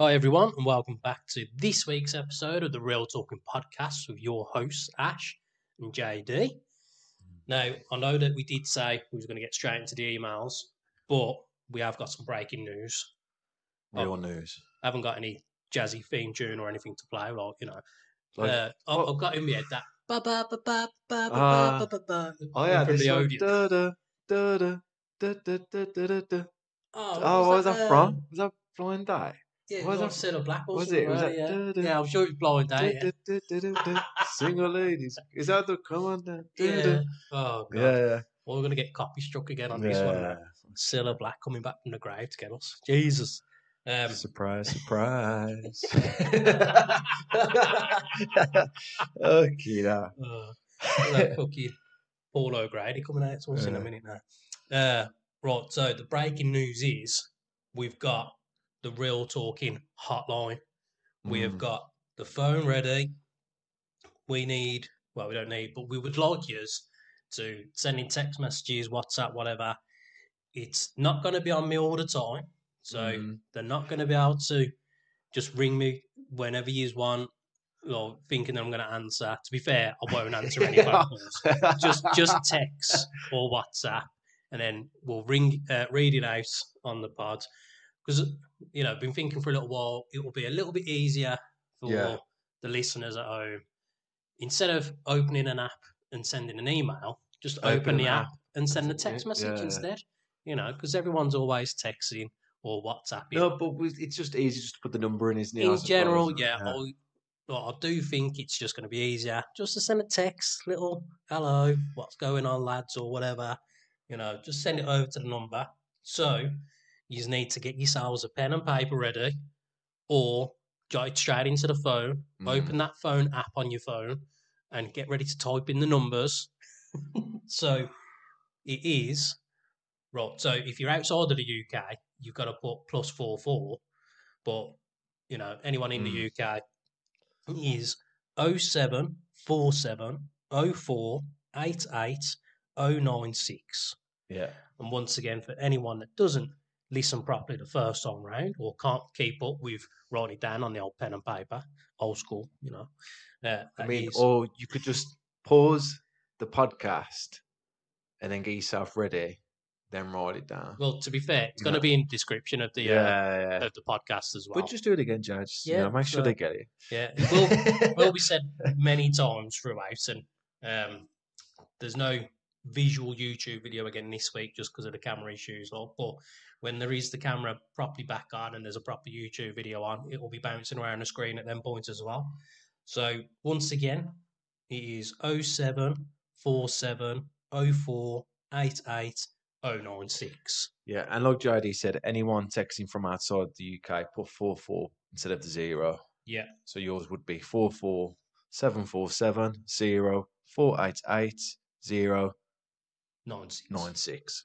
Hi, everyone, and welcome back to this week's episode of the Real Talking Podcast with your hosts, Ash and JD. Now, I know that we did say we was going to get straight into the emails, but we have got some breaking news. Real news. I haven't got any jazzy theme tune or anything to play, like, you know. Like, uh, I've, what- I've got in my head that. Ba ba ba ba ba ba Ah. ba ba ba. oh yeah, from this the one. Odeon. Da, da, da, da, da, da, da, da, da, da. Oh, Oh, what was that uh, from? Was that Blind Date? Yeah, was that- Cilla Black or was something, it? Was right? that yeah. da, da, yeah, I'm sure it was Blind Da, Day. da, da, da, da, da. Single ladies. Is that the come on then? Da, Yeah. Oh, God. Yeah, yeah. Well, we're going to get copy struck again on this one. yeah. now. Cilla Black coming back from the grave to get us. Jesus. Um, Surprise, surprise. okay, now. uh, that fucking Paul O'Grady coming out to us in a minute now. Uh, right, so the breaking news is we've got the real talking hotline. We have Mm. got the phone ready. We need, well, we don't need, but we would like yous to send in text messages, WhatsApp, whatever. It's not going to be on me all the time. So Mhm. they're not going to be able to just ring me whenever you want or thinking that I'm going to answer. To be fair, I won't answer any phone calls. Just just text or WhatsApp, and then we'll ring uh, read it out on the pod. Because you know, I've been thinking for a little while. It will be a little bit easier for Yeah. the listeners at home instead of opening an app and sending an email. Just open, Open the app, app and send a text message yeah. instead. You know, because everyone's always texting or WhatsApping no, but it's just easy just to put the number in, isn't it? I in general, suppose? yeah, I, well, I do think it's just going to be easier just to send a text, little hello, what's going on, lads, or whatever. You know, just send it over to the number. So you just need to get yourselves a pen and paper ready, or jot it straight into the phone. Mm. Open that phone app on your phone and get ready to type in the numbers. so it is right. So if you're outside of the UK, you've got to put plus four four. But you know, anyone in the UK is 0747 04 88 096. Yeah. And once again, for anyone that doesn't listen properly the first time round or can't keep up with writing it down on the old pen and paper, old school, you know. Uh, I mean, is- or you could just pause the podcast and then get yourself ready, then write it down. well, to be fair, it's you going to be in the description of the yeah, uh, yeah. of the podcast as well. But just do it again, Judge. Yeah, Yeah, make sure so- they get it. Yeah, it will, will be said many times throughout, and um, there's no visual YouTube video again this week just because of the camera issues. Or, but when there is the camera properly back on and there's a proper YouTube video on, it will be bouncing around the screen at them points as well. So once again, it is 07470488096. Yeah, and like JD said, anyone texting from outside the UK, put 44 instead of the zero. Yeah. So yours would be 44 Nine six. Nine six.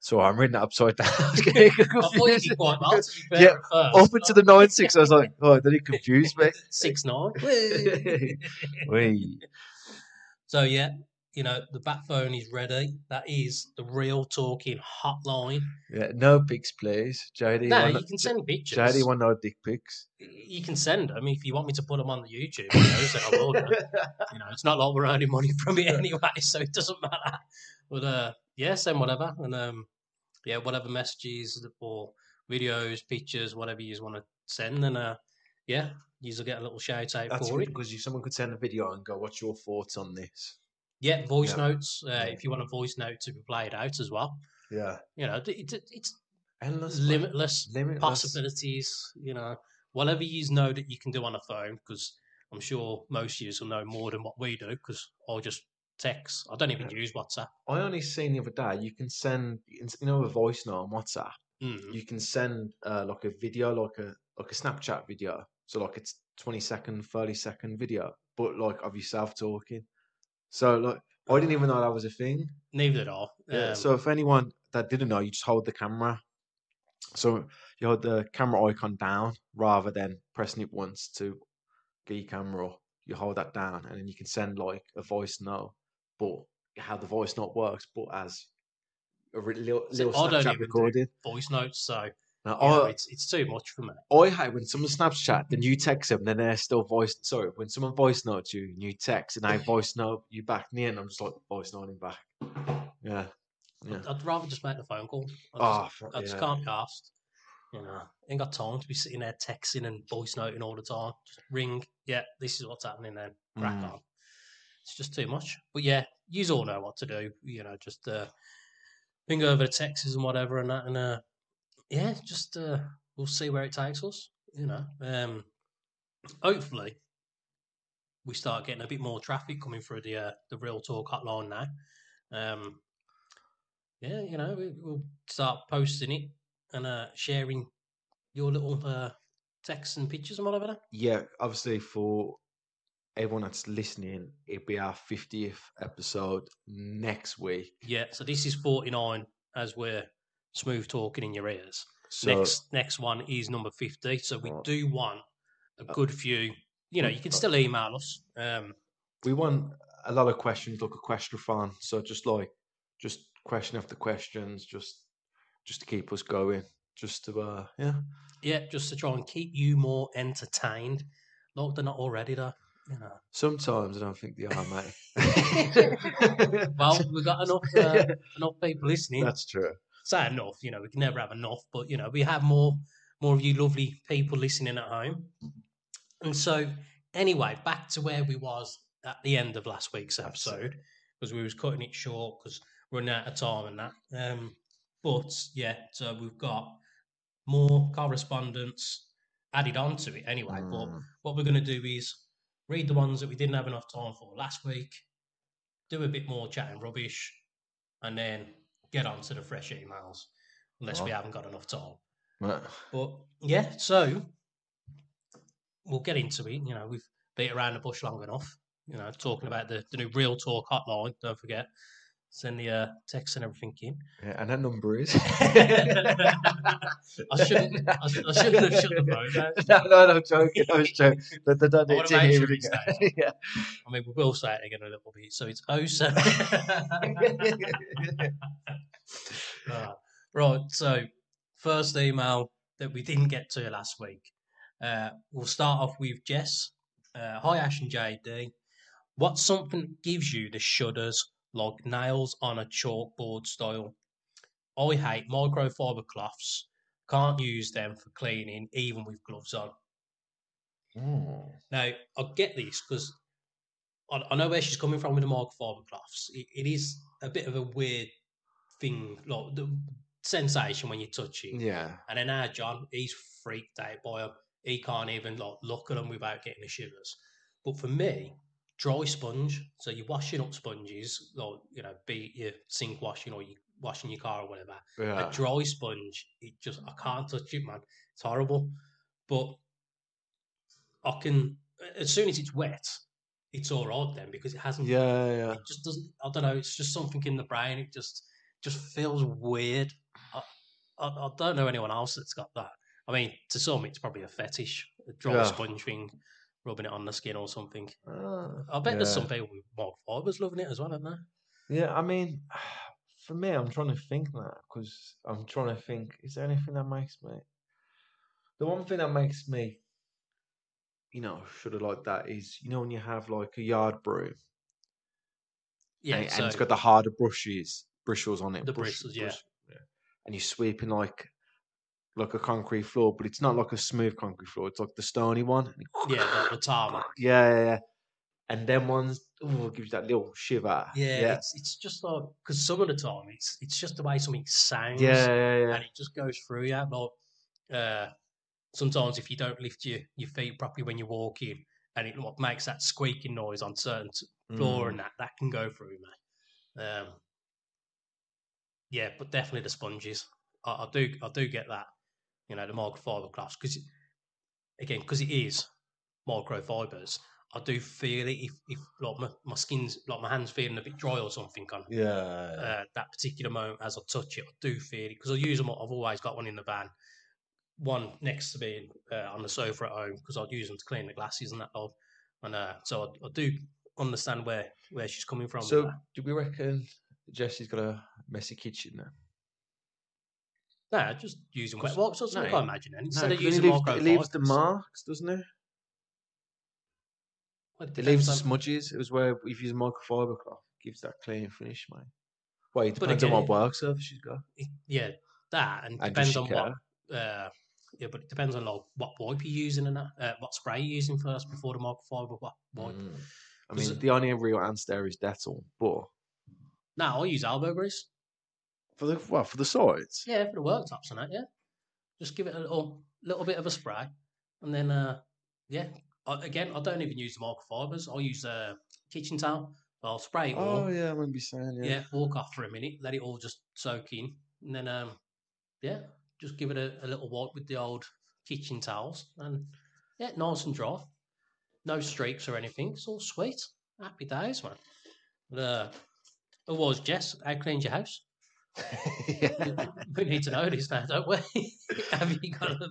So I'm reading it upside down. I, was getting confused. I yeah, up into the nine six. I was like, oh, did he confuse me? six nine. Wee. So yeah, you know the back phone is ready. That is the real talking hotline. Yeah, no pics, please, JD. No, you can send pictures. JD, want no dick pics? You can send them if you want me to put them on the YouTube. You know, so I will. you know, it's not like we're earning money from it anyway, so it doesn't matter. But uh, yeah, send whatever, and um, yeah, whatever messages or videos, pictures, whatever you want to send, then uh, yeah, you will get a little shout out That's for it. because you, someone could send a video and go, "What's your thoughts on this?" Yeah, voice Yeah. notes. Uh, if you want a voice note to be played out as well, Yeah, you know, it, it, it's endless, limitless limitless. possibilities. You know, whatever you know that you can do on a phone, because I'm sure most of you will know more than what we do. Because I'll just text. I don't even use WhatsApp. I only seen the other day. You can send, you know, a voice note on WhatsApp. Mm. You can send uh, like a video, like a like a Snapchat video. So like it's twenty second, thirty second video, but like of yourself talking. So like I didn't even know that was a thing. Neither did I. Yeah. Um, so if anyone that didn't know, you just hold the camera. So you hold the camera icon down rather than pressing it once to get your camera up. You hold that down, and then you can send like a voice note. But how the voice note works, but as a re- little, little I don't Snapchat recording. voice notes. So Now, know, I, it's it's too much for me. I hate when someone Snapchat, then you text them, then they're still voice. Sorry, when someone voice notes you, and you text, and I voice note you back in the end, I'm just like voice noting back. Yeah, yeah. I'd rather just make the phone call. I just, Oh, I just yeah. can't be asked. You know, ain't got time to be sitting there texting and voice noting all the time. Just ring, yeah, this is what's happening then. Crack Mm. on. It's just too much. But yeah, you all know what to do. You know, just uh, ping over the Texas and whatever and that, and uh, yeah, just uh, we'll see where it takes us. You know, um, hopefully we start getting a bit more traffic coming through the uh, the real talk hotline now. Um, yeah, you know, we, we'll start posting it and uh, sharing your little uh, texts and pictures and whatever. yeah, obviously for everyone that's listening, it'll be our 50th episode next week. Yeah, so this is 49 as we're smooth talking in your ears. So next next one is number 50. So we do want a Uh, good few. You know, you can uh, still email us. Um, we want a lot of questions, like a question of fan. So just like, just question after questions, just just to keep us going, just to uh, yeah. yeah, just to try and keep you more entertained. Like they're not already, though. You know. Sometimes I don't think they are, mate. Well, we've got enough uh, enough people listening. That's true. say enough, you know, we can never have enough, but you know, we have more more of you lovely people listening at home. And so anyway, back to where we was at the end of last week's episode, because we was cutting it short because we're running out of time and that. Um but yeah, so we've got more correspondence added on to it anyway. But Mm. what we're gonna do is read the ones that we didn't have enough time for last week, do a bit more chatting rubbish, and then get on to the fresh emails, unless we haven't got enough time. Right. But yeah, so we'll get into it. You know, we've beat around the bush long enough. You know, talking about the, the new Real Talk hotline. Don't forget, send the uh, text and everything in. Yeah, and that number is. I shouldn't. I, sh- I shouldn't have shut the phone no, no, no, I'm joking. I was joking. They, they don't I need wanna make sure it it again. stays yeah. I mean, we will say it again a little bit. So it's 07. Ah, right. So, first email that we didn't get to last week. Uh, we'll start off with Jess. Uh, Hi, Ash and JD. What's something that gives you the shudders like nails on a chalkboard style? I hate microfiber cloths. Can't use them for cleaning, even with gloves on. Mm. Now, I get this because I, I know where she's coming from with the microfiber cloths. It, it is a bit of a weird thing, like the sensation when you touch it. Yeah. And then our John, he's freaked out by them. He can't even like look at them without getting the shivers. But for me, dry sponge. So you're washing up sponges, or you know, be your sink washing or you washing your car or whatever Yeah. a dry sponge, it just I can't touch it, man. It's horrible. But I can as soon as it's wet, it's all right then because it hasn't. Yeah, yeah. It just doesn't. I don't know. It's just something in the brain. It just just feels weird. I, I, I don't know anyone else that's got that. I mean, to some, it's probably a fetish, a dry Yeah. sponge thing, rubbing it on the skin or something. Ah, I bet there's some people with more fibers loving it as well, aren't there? Yeah, I mean, for me, I'm trying to think now because I'm trying to think. Is there anything that makes me? The one thing that makes me, you know, should have like that is you know when you have like a yard broom Yeah. and, so and it's got the harder brushes, bristles on it. The bristles, yeah. brush- And you're sweeping like like a concrete floor, but it's not like a smooth concrete floor. It's like the stony one. yeah, the, the tarmac. Yeah, yeah, yeah. And then ones, oh, gives you that little shiver. Yeah, yeah, it's it's just like because some of the time it's it's just the way something sounds, yeah, yeah, yeah. and it just goes through you. Like uh, sometimes if you don't lift your, your feet properly when you're walking, and it what makes that squeaking noise on certain t- floor Mm. and that that can go through me. Um, yeah, but definitely the sponges. I, I do I do get that. You know the microfiber cloths because again because it is microfibers. I do feel it if, if like my, my skin's like my hands feeling a bit dry or something on yeah, yeah. uh, that particular moment as I touch it. I do feel it because I use them. I've always got one in the van, one next to me uh, on the sofa at home because I'd use them to clean the glasses and that. Lot. And uh, so I, I do understand where where she's coming from. So, do we reckon Jesse's got a messy kitchen now? Nah, just using wet Cause- wipes. That's no, I imagine. Then. No, Instead of 'cause using it leaves, it leaves the marks, doesn't it? Well, It leaves the smudges. It was where if you use microfiber cloth, it gives that clean finish, mate. Well, it depends on what work surface you've got. it- yeah, that and And depends on she what. Uh, yeah, but it depends on like what wipe you're using and that, uh, what spray you're using first before the microfiber wipe. Mm. I mean, it- the only real answer there is Dettol, but Now I use elbow grease. For the well for the sides. Yeah, for the worktops and that. Yeah, just give it a little little bit of a spray, and then uh, yeah. I, again, I don't even use the microfibers. I'll use a uh, kitchen towel. I'll spray it all. Oh yeah, I remember you saying yeah. yeah. walk off for a minute, let it all just soak in, and then um, yeah, just give it a, a little wipe with the old kitchen towels, and yeah, nice and dry, no streaks or anything. It's all sweet, happy days, man. But, uh, otherwise, Jess, how clean's your house? we need to know this now, don't we? Have you got a,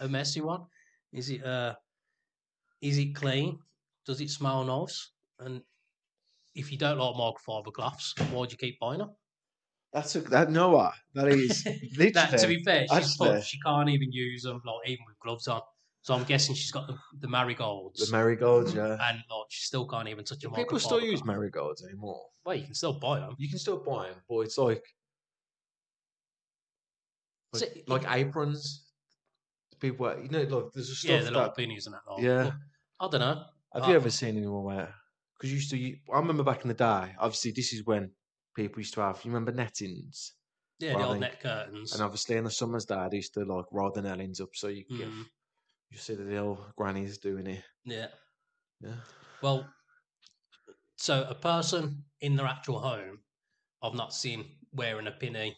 a messy one? Is it uh, is it clean? Does it smell nice? And if you don't like microfiber cloths, why do you keep buying them? That's a, that no what that is literally. That, to be fair, she's tough. She can't even use them, like even with gloves on. So I'm guessing she's got the, the marigolds, the marigolds, yeah. and like she still can't even touch a Do People still use marigolds anymore. Well, you can still buy them. You can still buy them, but it's like like, So like aprons. People, wear- you know, look, there's a stuff Yeah, the little that. pennies and that. Like. Yeah. But I don't know. Have Uh, you ever seen anyone wear? Because you used to. I remember back in the day. Obviously, this is when people used to have. You remember nettings, Yeah, the Well, I old think- net curtains. and obviously in the summers, Dad used to like roll the nailings up so you could get. Mm, You see the little grannies doing it. yeah. Yeah. Well, so a person in their actual home, I've not seen wearing a pinny,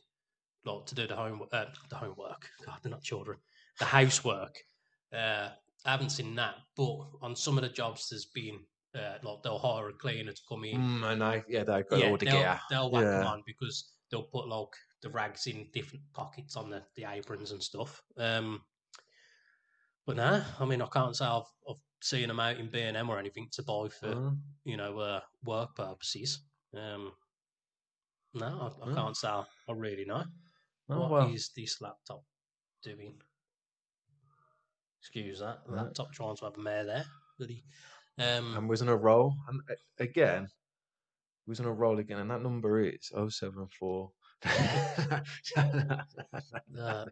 like to do the home uh, the homework. God, they're not children. The housework. Uh, I haven't seen that, but on some of the jobs, there's been uh, like they'll hire a cleaner to come in. Mm, and I, yeah, they got yeah, all the they'll, gear. they'll whack Yeah. on because they'll put like the rags in different pockets on the, the aprons and stuff. Um, but nah, I mean, I can't say I've, I've seen them out in B and M or anything to buy for Mm. you know uh, work purposes. Um, no, I, I Mm. can't say I, I really know. Oh, What is well. this laptop doing? Excuse that. Right. Laptop trying to have a mare there. Bloody. Um, and was on a roll. And again, was on a roll again, and that number is 074. uh,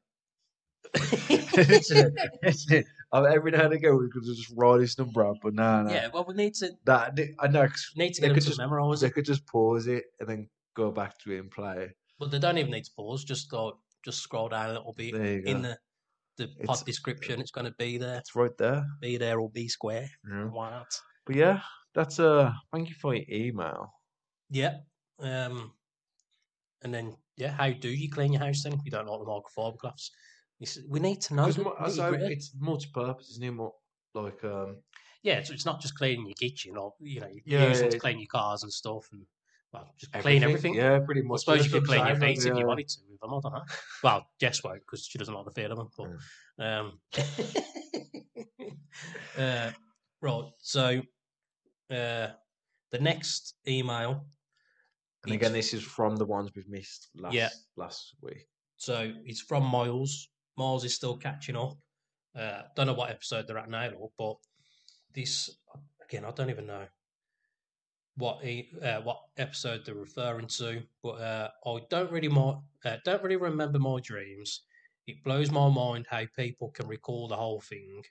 Literally, literally, uh, every now and again we could just roll this number up, but no, no. yeah, well, we need to That I know need to get them could to just- memorize they could just pause it and then go back to it and play. But they don't even need to pause. Just go, just scroll down a little bit in the the It's- pod description. It's going to be there. It's right there. Be there or be square. Yeah. Why not? But yeah, that's uh thank you for your email. Yeah. Um, and then yeah, how do you clean your house then if you don't like the microfiber cloths? We need to know. So it's multi-purpose, isn't it? More like um Yeah, so it's not just cleaning your kitchen or you know you Yeah, use it yeah, to clean your cars and stuff and well just clean everything. Yeah, pretty much. I suppose you could clean your feet if you wanted to with them. I don't know. Well, Jess won't because she doesn't like the feel of them. But um, uh, right. So uh, the next email. And again, this is from the ones we've missed last Yeah. last week. So it's from Miles. Miles is still catching up. Uh, don't know what episode they're at now, but this again, I don't even know what uh, what episode they're referring to. But uh, I don't really more uh, don't really remember my dreams. It blows my mind how people can recall the whole thing.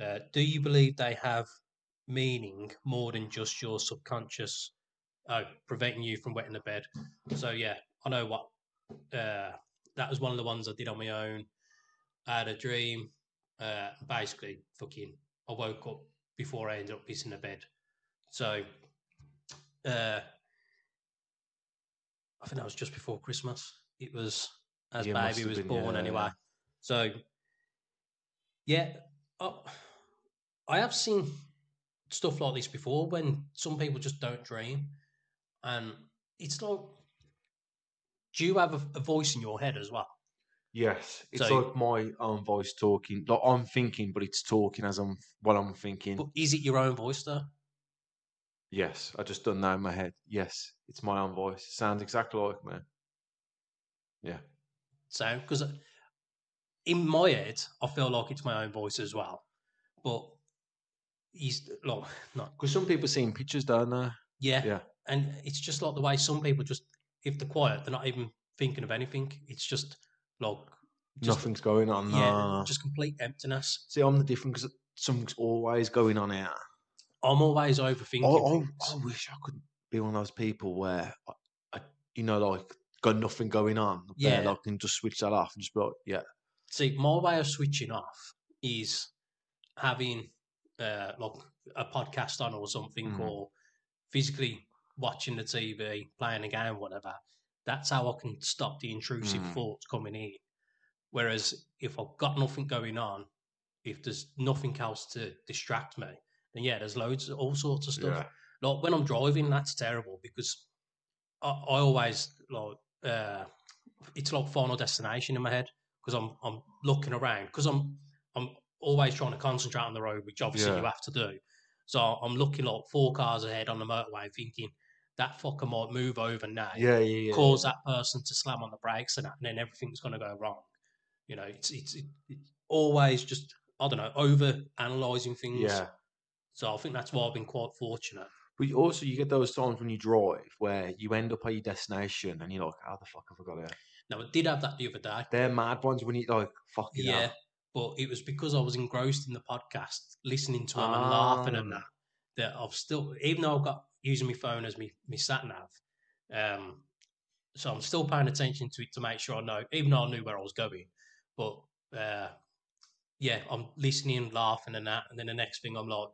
Uh, do you believe they have meaning more than just your subconscious? Oh, preventing you from wetting the bed. So yeah, I know what uh, that was one of the ones I did on my own. I had a dream. Uh, basically, fucking, I woke up before I ended up pissing the bed. So, uh, I think that was just before Christmas. It was as Yeah, baby was been, born yeah, anyway. yeah. So, yeah, I, I have seen stuff like this before when some people just don't dream, and it's like, do you have a, a voice in your head as well? Yes, it's So- like my own voice talking. Like I'm thinking, but it's talking as I'm while I'm thinking. But is it your own voice though? Yes, I just done that in my head. Yes, it's my own voice. Sounds exactly like me. Yeah. So, because uh, in my head, I feel like it's my own voice as well. But he's like, not Because some people seeing pictures, don't they? yeah, Yeah. and it's just like the way some people just if they're quiet, they're not even thinking of anything. It's just like just, Nothing's going on. yeah, no. just complete emptiness. See, I'm the different because something's always going on here. I'm always overthinking I, things. I wish I could be one of those people where, I, I, you know, like got nothing going on. up there, Yeah. like can just switch that off and just be like, yeah, See, my way of switching off is having uh, like a podcast on or something, Mhm. or physically watching the TV, playing a game, whatever. That's how I can stop the intrusive Mm. thoughts coming in. Whereas if I've got nothing going on, if there's nothing else to distract me, then yeah, there's loads, all sorts of stuff. yeah, Like when I'm driving, that's terrible because I, I always like uh, it's like Final Destination in my head because I'm I'm looking around because I'm I'm always trying to concentrate on the road, which obviously you have to do. So I'm looking like four cars ahead on the motorway, thinking that fucker might move over now, yeah, yeah, yeah. cause that person to slam on the brakes, and, that, and then everything's going to go wrong. You know, it's it's it's always just I don't know over analyzing things. Yeah, So I think that's why I've been quite fortunate. but also you get those times when you drive where you end up at your destination and you're like, how the fuck have I got here? Now I did have that the other day. They're mad ones when you're like, fuck it Yeah, up. but it was because I was engrossed in the podcast, listening to them and laughing and Ah. that. That I've still, even though I've got using my phone as me me sat nav, um, so I'm still paying attention to it to make sure I know, even though I knew where I was going. But uh, yeah, I'm listening, and laughing and that, and then the next thing I'm like,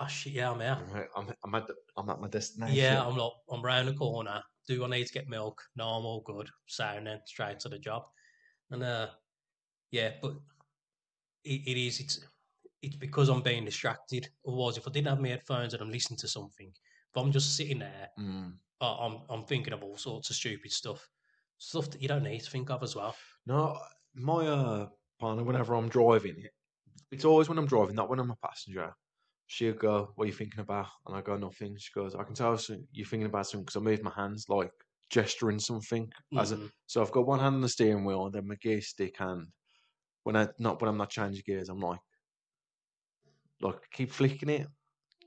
oh shit, yeah, I'm here. I'm, at- I'm, at the, I'm at my destination. Yeah, I'm like, I'm round the corner. Do I need to get milk? No, I'm all good. Sound then, straight to the job. And uh, yeah, but it, it is. It's it's because I'm being distracted. Otherwise, if I didn't have my headphones and I'm listening to something, if I'm just sitting there, Mm. uh, I'm I'm thinking of all sorts of stupid stuff, stuff that you don't need to think of as well. No, my uh, partner, whenever I'm driving, it's always when I'm driving, not when I'm a passenger. She'll go, What are you thinking about? And I go, Nothing. She goes, I can tell you're thinking about something because I move my hands like gesturing something. As a, Mhm. so I've got one hand on the steering wheel and then my gear stick hand. When I not when I'm not changing gears, I'm like, like keep flicking it.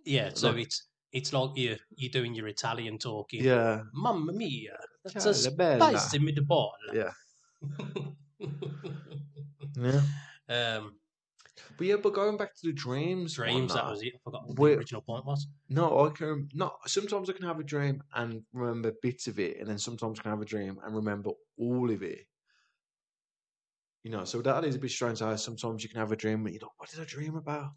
yeah, so like- it's it's like you you're doing your Italian talking. Yeah. Mamma mia, that's a spicy meatball. Yeah. Yeah. um, But yeah, but going back to the dreams, dreams. That was it. I forgot what Wait. the original point was. No, I can not. Sometimes I can have a dream and remember bits of it, and then sometimes I can have a dream and remember all of it. You know, so that is a bit strange. How sometimes you can have a dream and you're like, "What did I dream about?"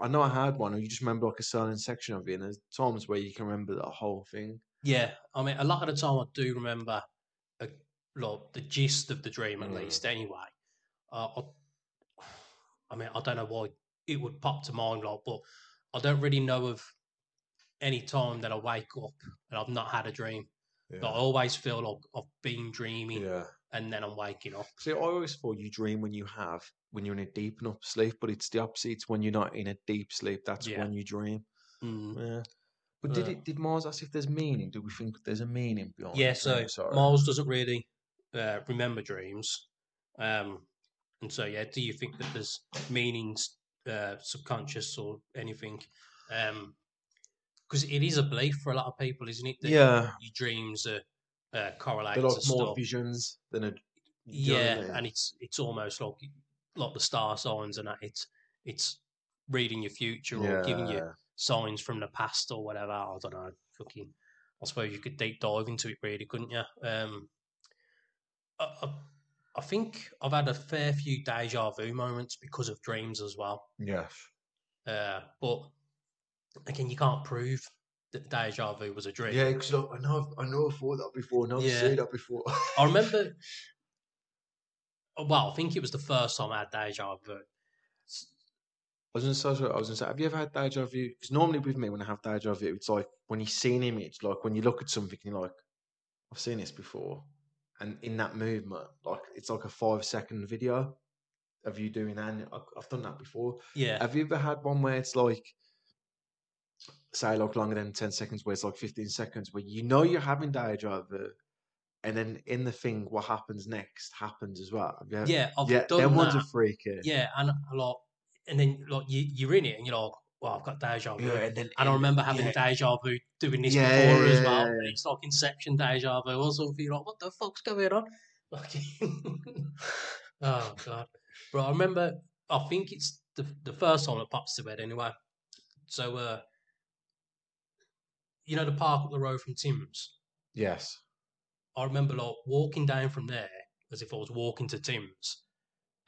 I know I had one, and you just remember like a certain section of it. And there's times where you can remember the whole thing. Yeah, I mean, a lot of the time I do remember, a, like the gist of the dream at Mm. least. Anyway, uh, I, I mean, I don't know why it would pop to mind, like, but I don't really know of any time that I wake up and I've not had a dream. But I always feel like I've been dreaming yeah. and then I'm waking up. See, I always thought you dream when you have when you're in a deep enough sleep, but it's the opposite. It's when you're not in a deep sleep. That's Yeah. when you dream. Mm. Yeah. But did Uh, it? Did Mars ask if there's meaning? Do we think there's a meaning beyond? Yeah, so. Miles doesn't really uh, remember dreams. Um, and so, yeah, do you think that there's meanings, uh, subconscious or anything? Because it is a belief for a lot of people, isn't it? That Yeah, your dreams are uh, correlated they're to more stuff. visions than a. you know what I Yeah, and it's it's almost like like the star signs and that. It's it's reading your future or giving you signs from the past or whatever. I don't know. Fucking, I suppose you could deep dive into it, really, couldn't you? Um, I, I, I think I've had a fair few deja vu moments because of dreams as well. Yes. Uh, but again, you can't prove that deja vu was a dream. Yeah, because I know, I know, I've thought that before. I've Yeah. seen that before. I remember. Well, I think it was the first time I had deja vu. I was gonna say, I was gonna say, have you ever had deja vu? Because normally with me, when I have deja vu, it's like when you see an image, like when you look at something, and you're like, I've seen this before, and in that movement, like it's like a five second video of you doing that. And I've, done that before. Yeah, Have you ever had one where it's like, say, like longer than ten seconds, where it's like fifteen seconds, where you know you're having vu, and then in the thing, what happens next happens as well. Yeah, Yeah, I've yeah. done Them ones that. are freaky. Yeah, and a lot, and then like you, you're in it, and you're like, "Well, I've got deja vu." Yeah, and then And I remember having yeah, deja vu doing this Yeah, before yeah, as well. yeah, and yeah. It's like Inception deja vu or something. You're like, what the fuck's going on? Oh god, But I remember. I think it's the the first time that pops to bed anyway. So, uh, you know, the park up the road from Tim's. Yes. I remember like walking down from there as if I was walking to Tim's,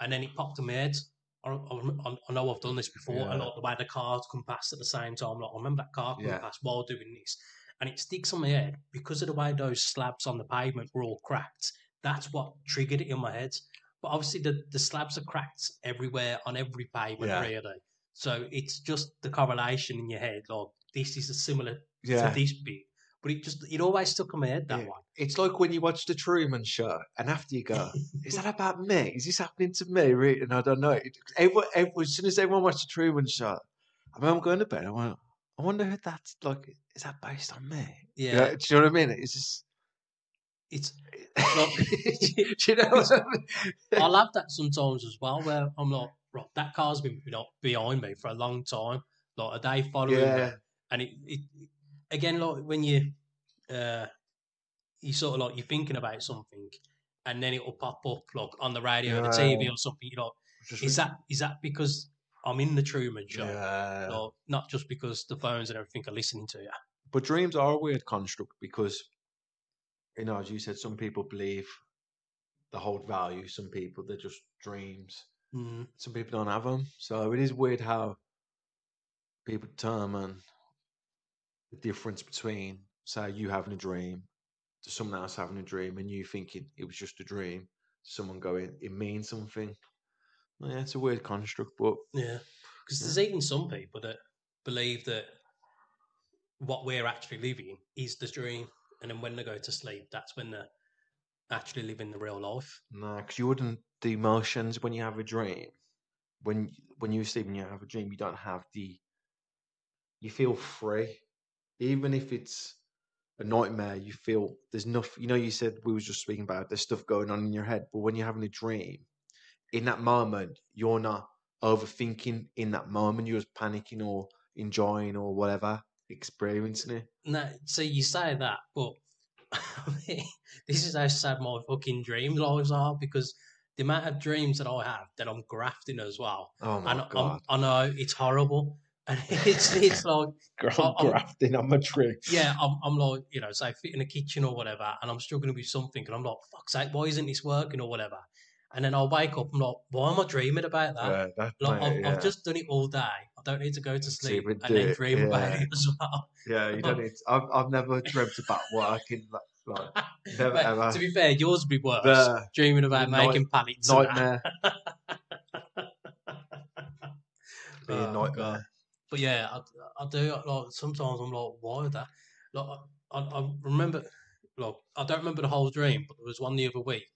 and then it popped in my head. I, I, I know I've done this before, Yeah. and like the way the cars come past at the same time. Like I remember that car coming Yeah. past while doing this, and it sticks on my head because of the way those slabs on the pavement were all cracked. That's what triggered it in my head. But obviously, the, the slabs are cracked everywhere on every pavement, Yeah. really. So it's just the correlation in your head. Like this is a similar Yeah. to this bit, but it just it always stuck in my head that Yeah. one. It's like when you watch the Truman Show, and after you go, "Is that about me? Is this happening to me?" Really? And I don't know. It- Everyone, everyone, as soon as everyone watched the Truman Show, I remember going to bed. I went, "I wonder who that's like. Is that based on me?" You Yeah, know, do you know what I mean? It's just. it's do you know what I mean? I'll have that sometimes as well, where I'm like, right, that car's been you know, behind me for a long time, like a day following me, and it, it again like when you uh you sort of like you're thinking about something, and then it will pop up like on the radio or the TV or something. You know, just is that is that because I'm in the Truman Show, Yeah. or not just because the phones and everything are listening to you? But dreams are a weird construct because, you know, as you said, some people believe they hold value. Some people they're just dreams. Mm, Some people don't have them. So it is weird how people determine the difference between, say, you having a dream to someone else having a dream, and you thinking it was just a dream. Someone going, it means something. Yeah, it's a weird construct, but yeah, because Yeah. there's even some people that believe that what we're actually living is the dream, and then when they go to sleep, that's when they're actually living the real life. No, because you wouldn't. The emotions when you have a dream, when when you sleep and you have a dream, you don't have the. You feel free, even if it's a nightmare. You feel there's nothing. You know, you said we was just speaking about there's stuff going on in your head, but when you're having a dream, in that moment, you're not overthinking. In that moment, you're just panicking or enjoying or whatever, experiencing it. No, see, you say that, but this is how sad my fucking dream lives are because the amount of dreams that I have that I'm grafting as well, Oh my and I'm, god! I know it's horrible, and it's it's like I'm grafting on my tree. yeah, I'm, I'm like, you know, say fit in a kitchen or whatever, and I'm struggling with something, and I'm like, fuck's sake, why isn't this working or whatever? And then I'll wake up, I'm like, why am I dreaming about that? Yeah, that, Like, mate, I've, yeah. I've just done it all day. I don't need to go to sleep and then it, dream about it as well. Yeah, you don't need. I've I've never dreamt about working like, like never But ever. To be fair, yours would be worse. The dreaming about night- making pallets. nightmare, be a Oh, nightmare. God. But yeah, I, I do. Like sometimes I'm like, why that? Like I, I remember, like I don't remember the whole dream, but there was one the other week,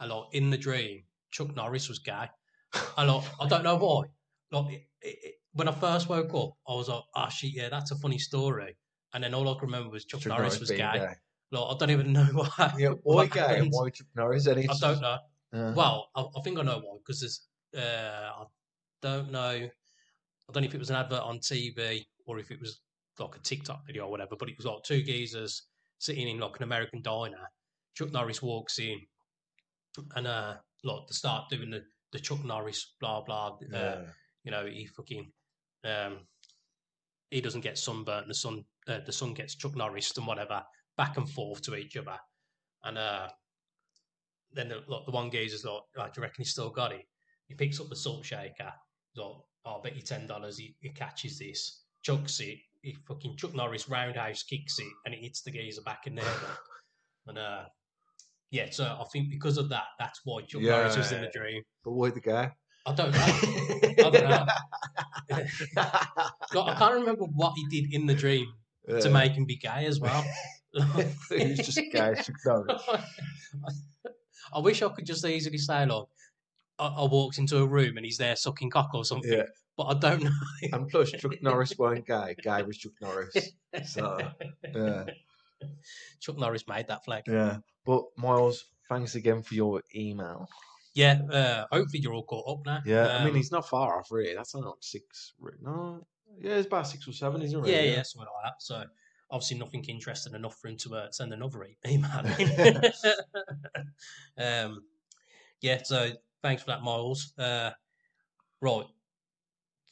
and like in the dream, Chuck Norris was gay. And like, I don't know why. Like it, it, when I first woke up, I was like, oh shit, yeah, that's a funny story. And then all I can remember was Chuck, Chuck Norris, was gay. gay. Like I don't even know why. Yeah, why gay? happened. Why Chuck Norris? I don't know. Uh, Well, I, I think I know why because there's. Uh, I don't know. I don't know if it was an advert on TV or if it was like a TikTok video or whatever. But it was like two geezers sitting in like an American diner. Chuck Norris walks in, and uh, like they start doing the the Chuck Norris blah blah. Uh, yeah. you know, he fucking um, he doesn't get sunburnt. The sun uh, the sun gets Chuck Norris and whatever back and forth to each other, and uh, then the, like, the one geezer's like, oh, "Do you reckon he's still got it?" He picks up the salt shaker. He's like, "I'll bet you ten dollars he, he catches this." Chucks it. He fucking Chuck Norris roundhouse kicks it, and it hits the geezer back in there. and uh, yeah, so I think because of that, that's why Chuck Norris was in the dream. But why the guy? I don't know. I don't know. God, I can't remember what he did in the dream to make him be gay as well. he was just gay. Chuck Norris. I wish I could just easily say, like, I, I walked into a room and he's there sucking cock or something, Yeah. but I don't know. And plus, Chuck Norris weren't gay. Gay was Chuck Norris. So, yeah. Chuck Norris made that flag. Yeah. But Miles, thanks again for your email. Yeah, uh, hopefully you're all caught up now. Yeah, I mean Um, he's not far off really. That's like six. No, yeah, it's about six or seven, isn't it? yeah, yeah, something like that. So obviously nothing interesting enough for him to uh, send another email um, yeah, so thanks for that, Miles. Uh, right.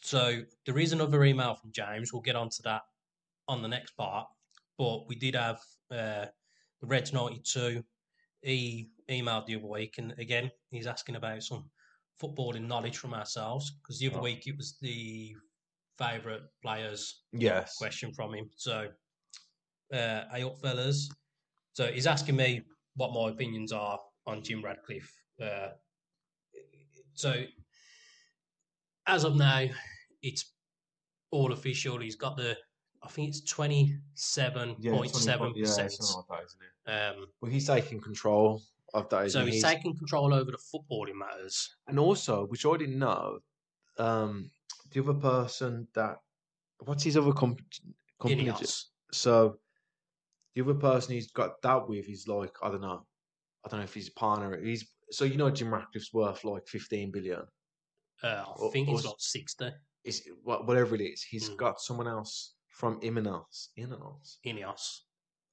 So there is another email from James. We'll get onto that on the next part. But we did have uh, the Reds 92. He emailed the other week, and again, he's asking about some footballing knowledge from ourselves because the other Right. week it was the favourite players Yes. question from him. So, uh, hey up, fellas. So he's asking me what my opinions are on Jim Ratcliffe. Uh, so, as of now, it's all official. He's got the, I think it's twenty-seven Yeah, point 20 seven point- yeah, percent. like that, isn't it? Um, Well, he's taking control of that. so isn't he's taking control over the footballing matters. and also, which I didn't know, um, the other person that what's his other comp- company? Ineos. So the other person he's got that with is like I don't know, I don't know if he's a partner. He's so you know Jim Ratcliffe's worth like fifteen billion. Uh, I Or- think or it's s- got sixty. It's whatever it is. He's Mm. got someone else from Imenos, Imenos, Ineos.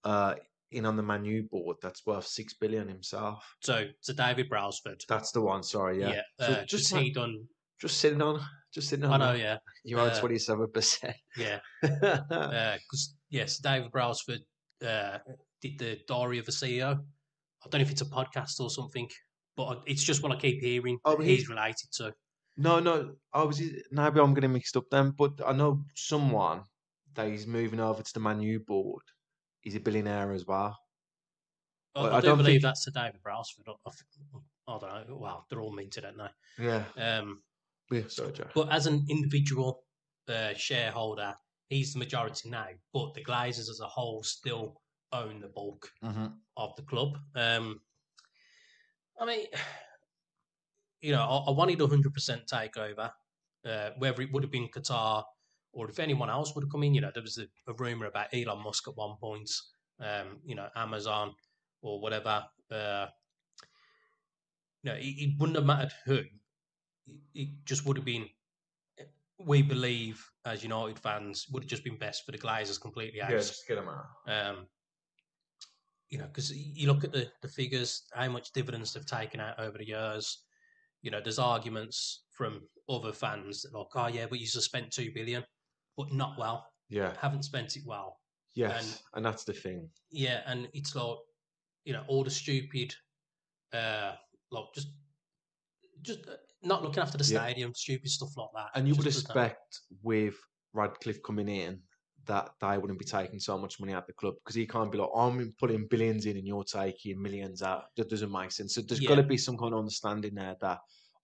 uh, in on the Manu board that's worth six billion himself. So to David Brailsford. That's the one. Sorry, yeah. Yeah. So uh, just he done. Just sitting on, just sitting on. I know. that. Yeah. You're on uh, twenty seven percent. Yeah. because yes, David Brailsford uh, did the Diary of a CEO. I don't know if it's a podcast or something, but it's just what I keep hearing. Oh, he's- he's related to. No, no. I was maybe I'm getting mixed up then, but I know someone that is moving over to the Man Manu board. He's a billionaire as well. I, I, I do don't believe think- that's to David Brailsford. I, I, don't know. Well, they're all minted, aren't they? Yeah. Um, Yeah. Sorry, Joe. but as an individual uh, shareholder, he's the majority now. But the Glazers as a whole still own the bulk hmm of the club. Um, I mean, you know, I, I wanted a hundred percent takeover. Uh, whether it would have been Qatar or if anyone else would have come in, you know, there was a, a rumor about Elon Musk at one point. Um, you know, Amazon or whatever. Uh, you know, it, it wouldn't have mattered who. It, it just would have been. We believe, as United fans, would have just been best for the Glazers completely out. Yeah, just get him out. Um, you know, because you look at the, the figures, how much dividends they've taken out over the years. You know, there's arguments from other fans that like, oh yeah, but you just spent two billion, but not well. Yeah. Haven't spent it well. Yes. And, that's the thing. Yeah, and it's like, you know, all the stupid, uh, like just, just uh, not looking after the Yeah. stadium, stupid stuff like that. And you would just doesn't- expect with Ratcliffe coming in that they wouldn't be taking so much money out of the club because he can't be like, I'm putting billions in and you're taking millions out. That doesn't make sense. So there's Yeah. got to be some kind of understanding there that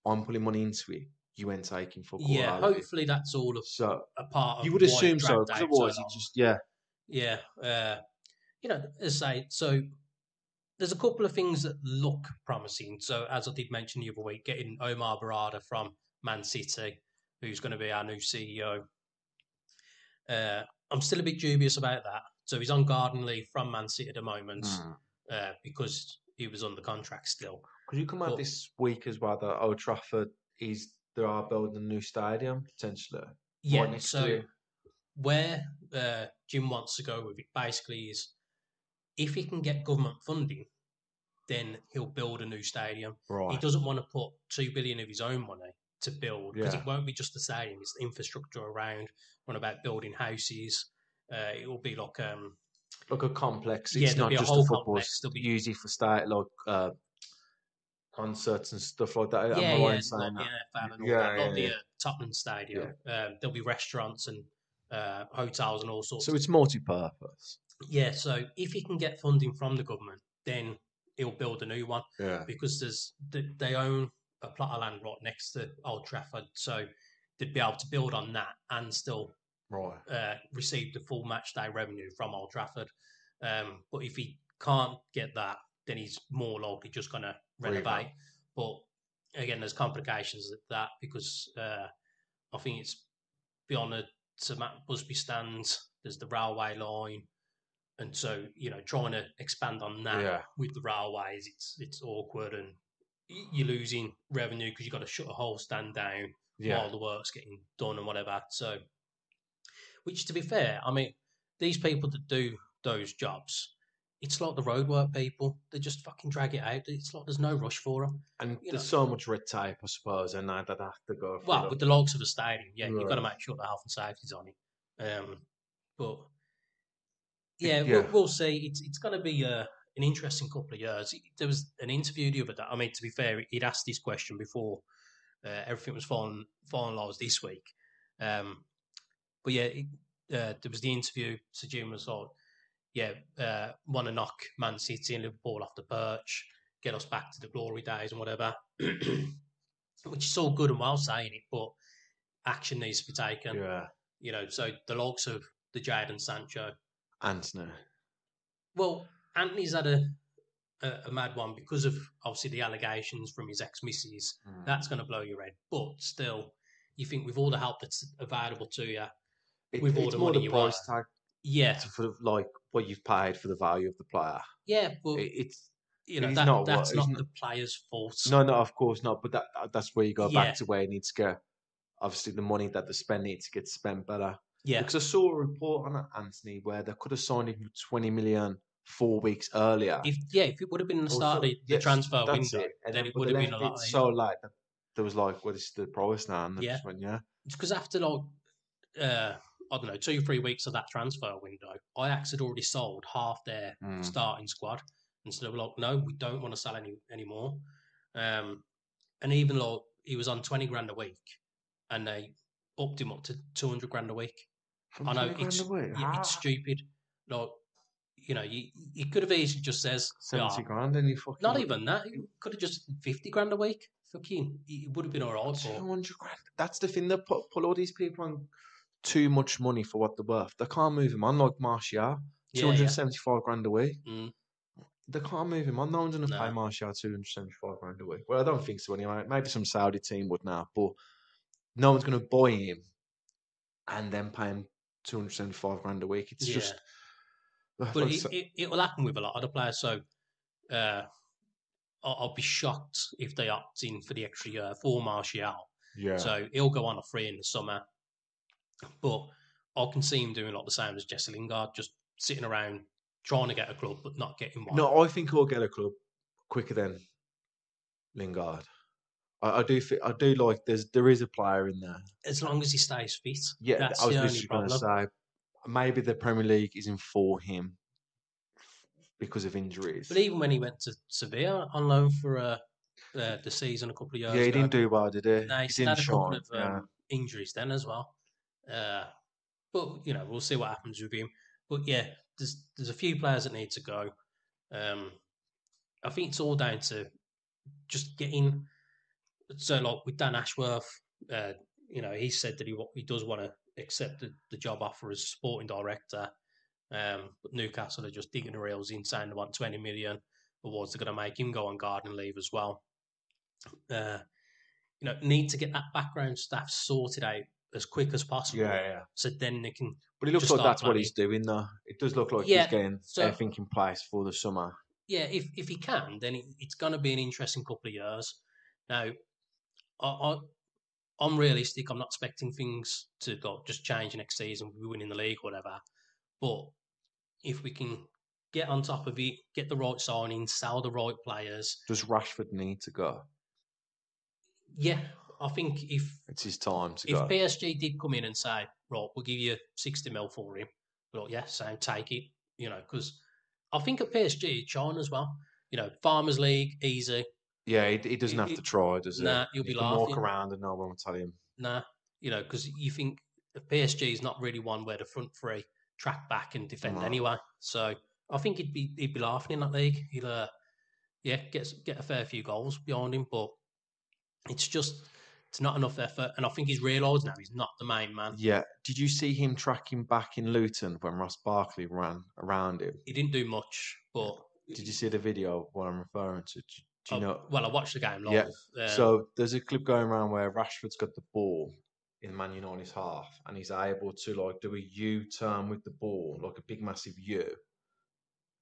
I'm putting money into it, you ain't taking for Yeah, hopefully that's all of So a part of you would assume so because out so otherwise, just yeah, Yeah, uh, you know, as I say, so there's a couple of things that look promising. So as I did mention the other week, getting Omar Berrada from Man City, who's going to be our new CEO. Uh, I'm still a bit dubious about that. So he's on garden leave from Man City at the moment Hmm. uh, because he was on the contract still. Could you come out this week as well that Old Trafford is they are building a new stadium potentially? Yeah, so it. where uh, Jim wants to go with it basically is if he can get government funding, then he'll build a new stadium. He doesn't want to put two billion of his own money to build because Yeah. it won't be just the stadium; it's the infrastructure around. One about building houses. Uh, it will be like um, Like a complex. Yeah, It's there'll not be a whole a football. complex. It's There'll be- usually for start like uh, concerts and stuff like that. Yeah, yeah, like that? NFL and all Yeah, yeah, the yeah. Tottenham Stadium. Um, there'll be restaurants and uh, hotels and all sorts. So it's multi-purpose. Yeah, so if he can get funding from the government, then he'll build a new one Yeah. because there's th- they own a plot of land right next to Old Trafford, so they'd be able to build on that and still Right. uh, receive the full match day revenue from Old Trafford. Um, but if he can't get that, then he's more likely just going to renovate. But again, there's complications with that because uh, I think it's beyond the Busby stands. There's the railway line. and so you know trying to expand on that Yeah. with the railways, it's it's awkward and you're losing revenue because you've got to shut a whole stand down Yeah. while the work's getting done and whatever. So, which to be fair, I mean, these people that do those jobs, it's like the roadwork people. They just fucking drag it out. It's like there's no rush for them. And you there's know- so much red tape, I suppose, and that have to go. Well, the- with the logs of the stadium, yeah, you've got to make sure the health and safety's on it. Um, but yeah, yeah. We'll, we'll see. It's it's going to be uh, an interesting couple of years. There was an interview the other day. I mean, to be fair, he'd asked this question before uh, everything was fin- finalised this week. Um, but yeah, it, uh, there was the interview. Sir Jim was like, "Yeah, uh, want to knock Man City and Liverpool off the perch, get us back to the glory days and whatever." Which is all good and well saying it, but action needs to be taken. yeah, You know, so the likes of the Jadon Sancho. Antony. Well, Antony's had a, a a mad one because of obviously the allegations from his ex missus. Mm. That's going to blow your head, but still, you think with all the help that's available to you, It- with all the money the you price tag yeah, to- for like what you've paid for the value of the player. yeah, but It, it's you know that, not that's not not- the player's fault. no, no, of course not. But that that's where you go Yeah. back to where it needs to go. Obviously, the money that they spend needs to get spent better. yeah, Because I saw a report on Antony where they could have signed him for twenty million four weeks earlier. if yeah, if it would have been the start of so- the, the yes, transfer window, it. And then it would have been a lot. it so like there was like, well, this is the price now, and Yeah. went, yeah, because after like uh, I don't know two three weeks of that transfer window, Ajax had already sold half their Mm. starting squad, and so they were like, no, we don't want to sell any anymore. Um, and even like he was on twenty grand a week, and they upped him up to two hundred grand a week. I know it's it's stupid. Like you know, you you could have easily just says seventy grand, and you fucking not even that. You could have just fifty grand a week. Fucking, it would have been alright. two But grand. That's the thing. that put, put all these people on too much money for what they're worth. They can't move him on like Martial, Yeah, yeah. grand a week. Mm. They can't move him on. No one's going to pay No. Martial two hundred seventy-five grand a week. Well, I don't think so anyway. Maybe some Saudi team would now, but no one's going to buy him and then pay him two hundred seventy-five grand a week. It's Yeah. just. But it, it, it will happen with a lot of the players. So uh, I'll, I'll be shocked if they opt in for the extra year for Martial. yeah. So he'll go on a free in the summer. But I can see him doing a like the same as Jesse Lingard, just sitting around trying to get a club but not getting one. No, I think he'll get a club quicker than Lingard. I, I do. Think, I do like. There's there is a player in there. As long as he stays fit. Yeah, That's I was the only going to problem. say maybe the Premier League isn't for him because of injuries. But even when he went to Sevilla on loan for uh, uh, the season a couple of years ago. yeah, he ago, didn't do well, did he? No, he didn't had a couple shine. of um, injuries then as well. Uh, but you know, we'll see what happens with him. But yeah, there's there's a few players that need to go. Um, I think it's all down to just getting. So like with Dan Ashworth, uh, you know, he said that he he does want to accept the, job offer as sporting director. Um, but Newcastle are just digging the rails in, saying they want twenty million. Otherwise, they're going to make him go on garden leave as well. Uh, you know, need to get that background staff sorted out as quick as possible. Yeah, yeah. So then they can. But it looks like that's what he's doing, though. It does look like Yeah, he's getting so- everything in place for the summer. Yeah, if if he can, then it, it's going to be an interesting couple of years. Now, I, I Mm. I'm realistic. I'm not expecting things to go, just change next season. We winning the league, whatever. But if we can get on top of it, get the right signing, sell the right players, Does Rashford need to go? yeah, I think if It's his time to if go. PSG did come in and say, right, we'll give you 60 mil for him, well, yeah, so take it, you know, because I think at PSG, on as well. You know, Farmers League, easy. Yeah, he, he doesn't He- have he- to try, does he? Nah, you'll he be can walk laughing. around and no one will tell him. Nah, you know, because you think PSG is not really one where the front three track back and defend No. anyway. So I think he'd be he'd be laughing in that league. He'll, uh, yeah, get s- get a fair few goals behind him, but it's just it's not enough effort. And I think he's realised now he's not the main man. Yeah. Did you see him tracking back in Luton when Ross Barkley ran around him? He didn't do much, but Did you see the video of what I'm referring to? Do, do you Oh, know? Well, I watched the game live. Yeah, um, So there's a clip going around where Rashford's got the ball in Man United's half, and he's able to like do a U turn with the ball, like a big massive U,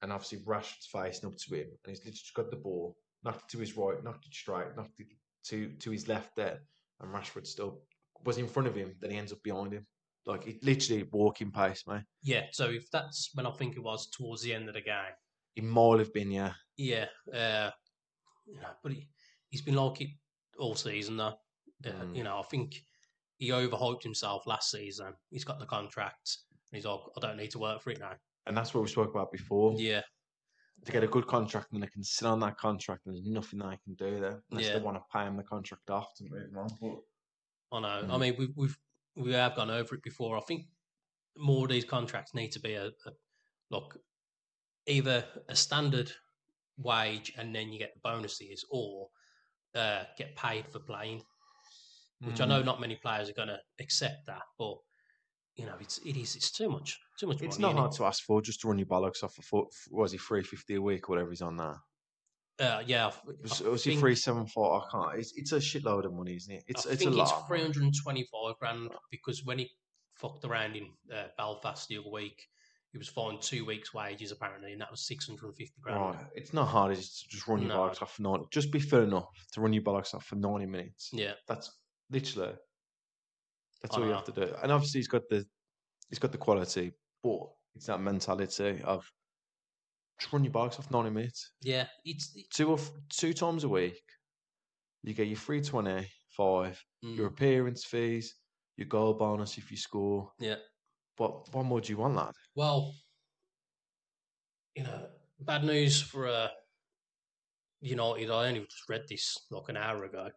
and obviously Rashford's facing up to him, and he's literally got the ball, knocked it to his right, knocked it straight, knocked it to to his left there, and Rashford still was in front of him. Then he ends up behind him, like it literally walking pace, mate. Yeah, so if that's when I think it was towards the end of the game, He might have been, yeah. yeah, uh, you know, but he, he's been like it all season though. Uh, Mm. You know, I think he overhyped himself last season. He's got the contract. And he's like, I don't need to work for it now. And that's what we spoke about before. Yeah, To get a good contract, and they can sit on that contract, and there's nothing I can do there unless Yeah. they want to pay him the contract off to move him on. But I know. I Mm. mean, we've we've we have gone over it before. I think more of these contracts need to be a, a look either a standard wage and then you get the bonuses, or uh, get paid for playing. Which I Mm. know not many players are going to accept that, but you know, it's it is it's too much too much. It's money, not hard to ask for just to run your bollocks off for foot. Was he three fifty a week or whatever he's on now? Uh, yeah, I, It was, I it was he three seven four? I can't. It's, it's a shitload of money, isn't it? It's I it's a think lot. it's three hundred and twenty-five grand because when he fucked around in uh, Belfast the other week, he was fined two weeks' wages apparently, and that was six hundred and fifty grand. Right. It's not hard. It's to just run your No. bollocks off for ninety. Just be fit enough to run your bollocks off for ninety minutes. Yeah, That's literally. That's I all you know. have to do. And obviously he's got the he's got the quality, but it's that mentality of just run your bollocks off ninety minutes. yeah, it's it- Two or f- two times a week. You get your three twenty five, your mm, appearance fees, your goal bonus if you score. yeah. What what more do you want, lad? Well, you know, bad news for uh, United. I only just read this like an hour ago.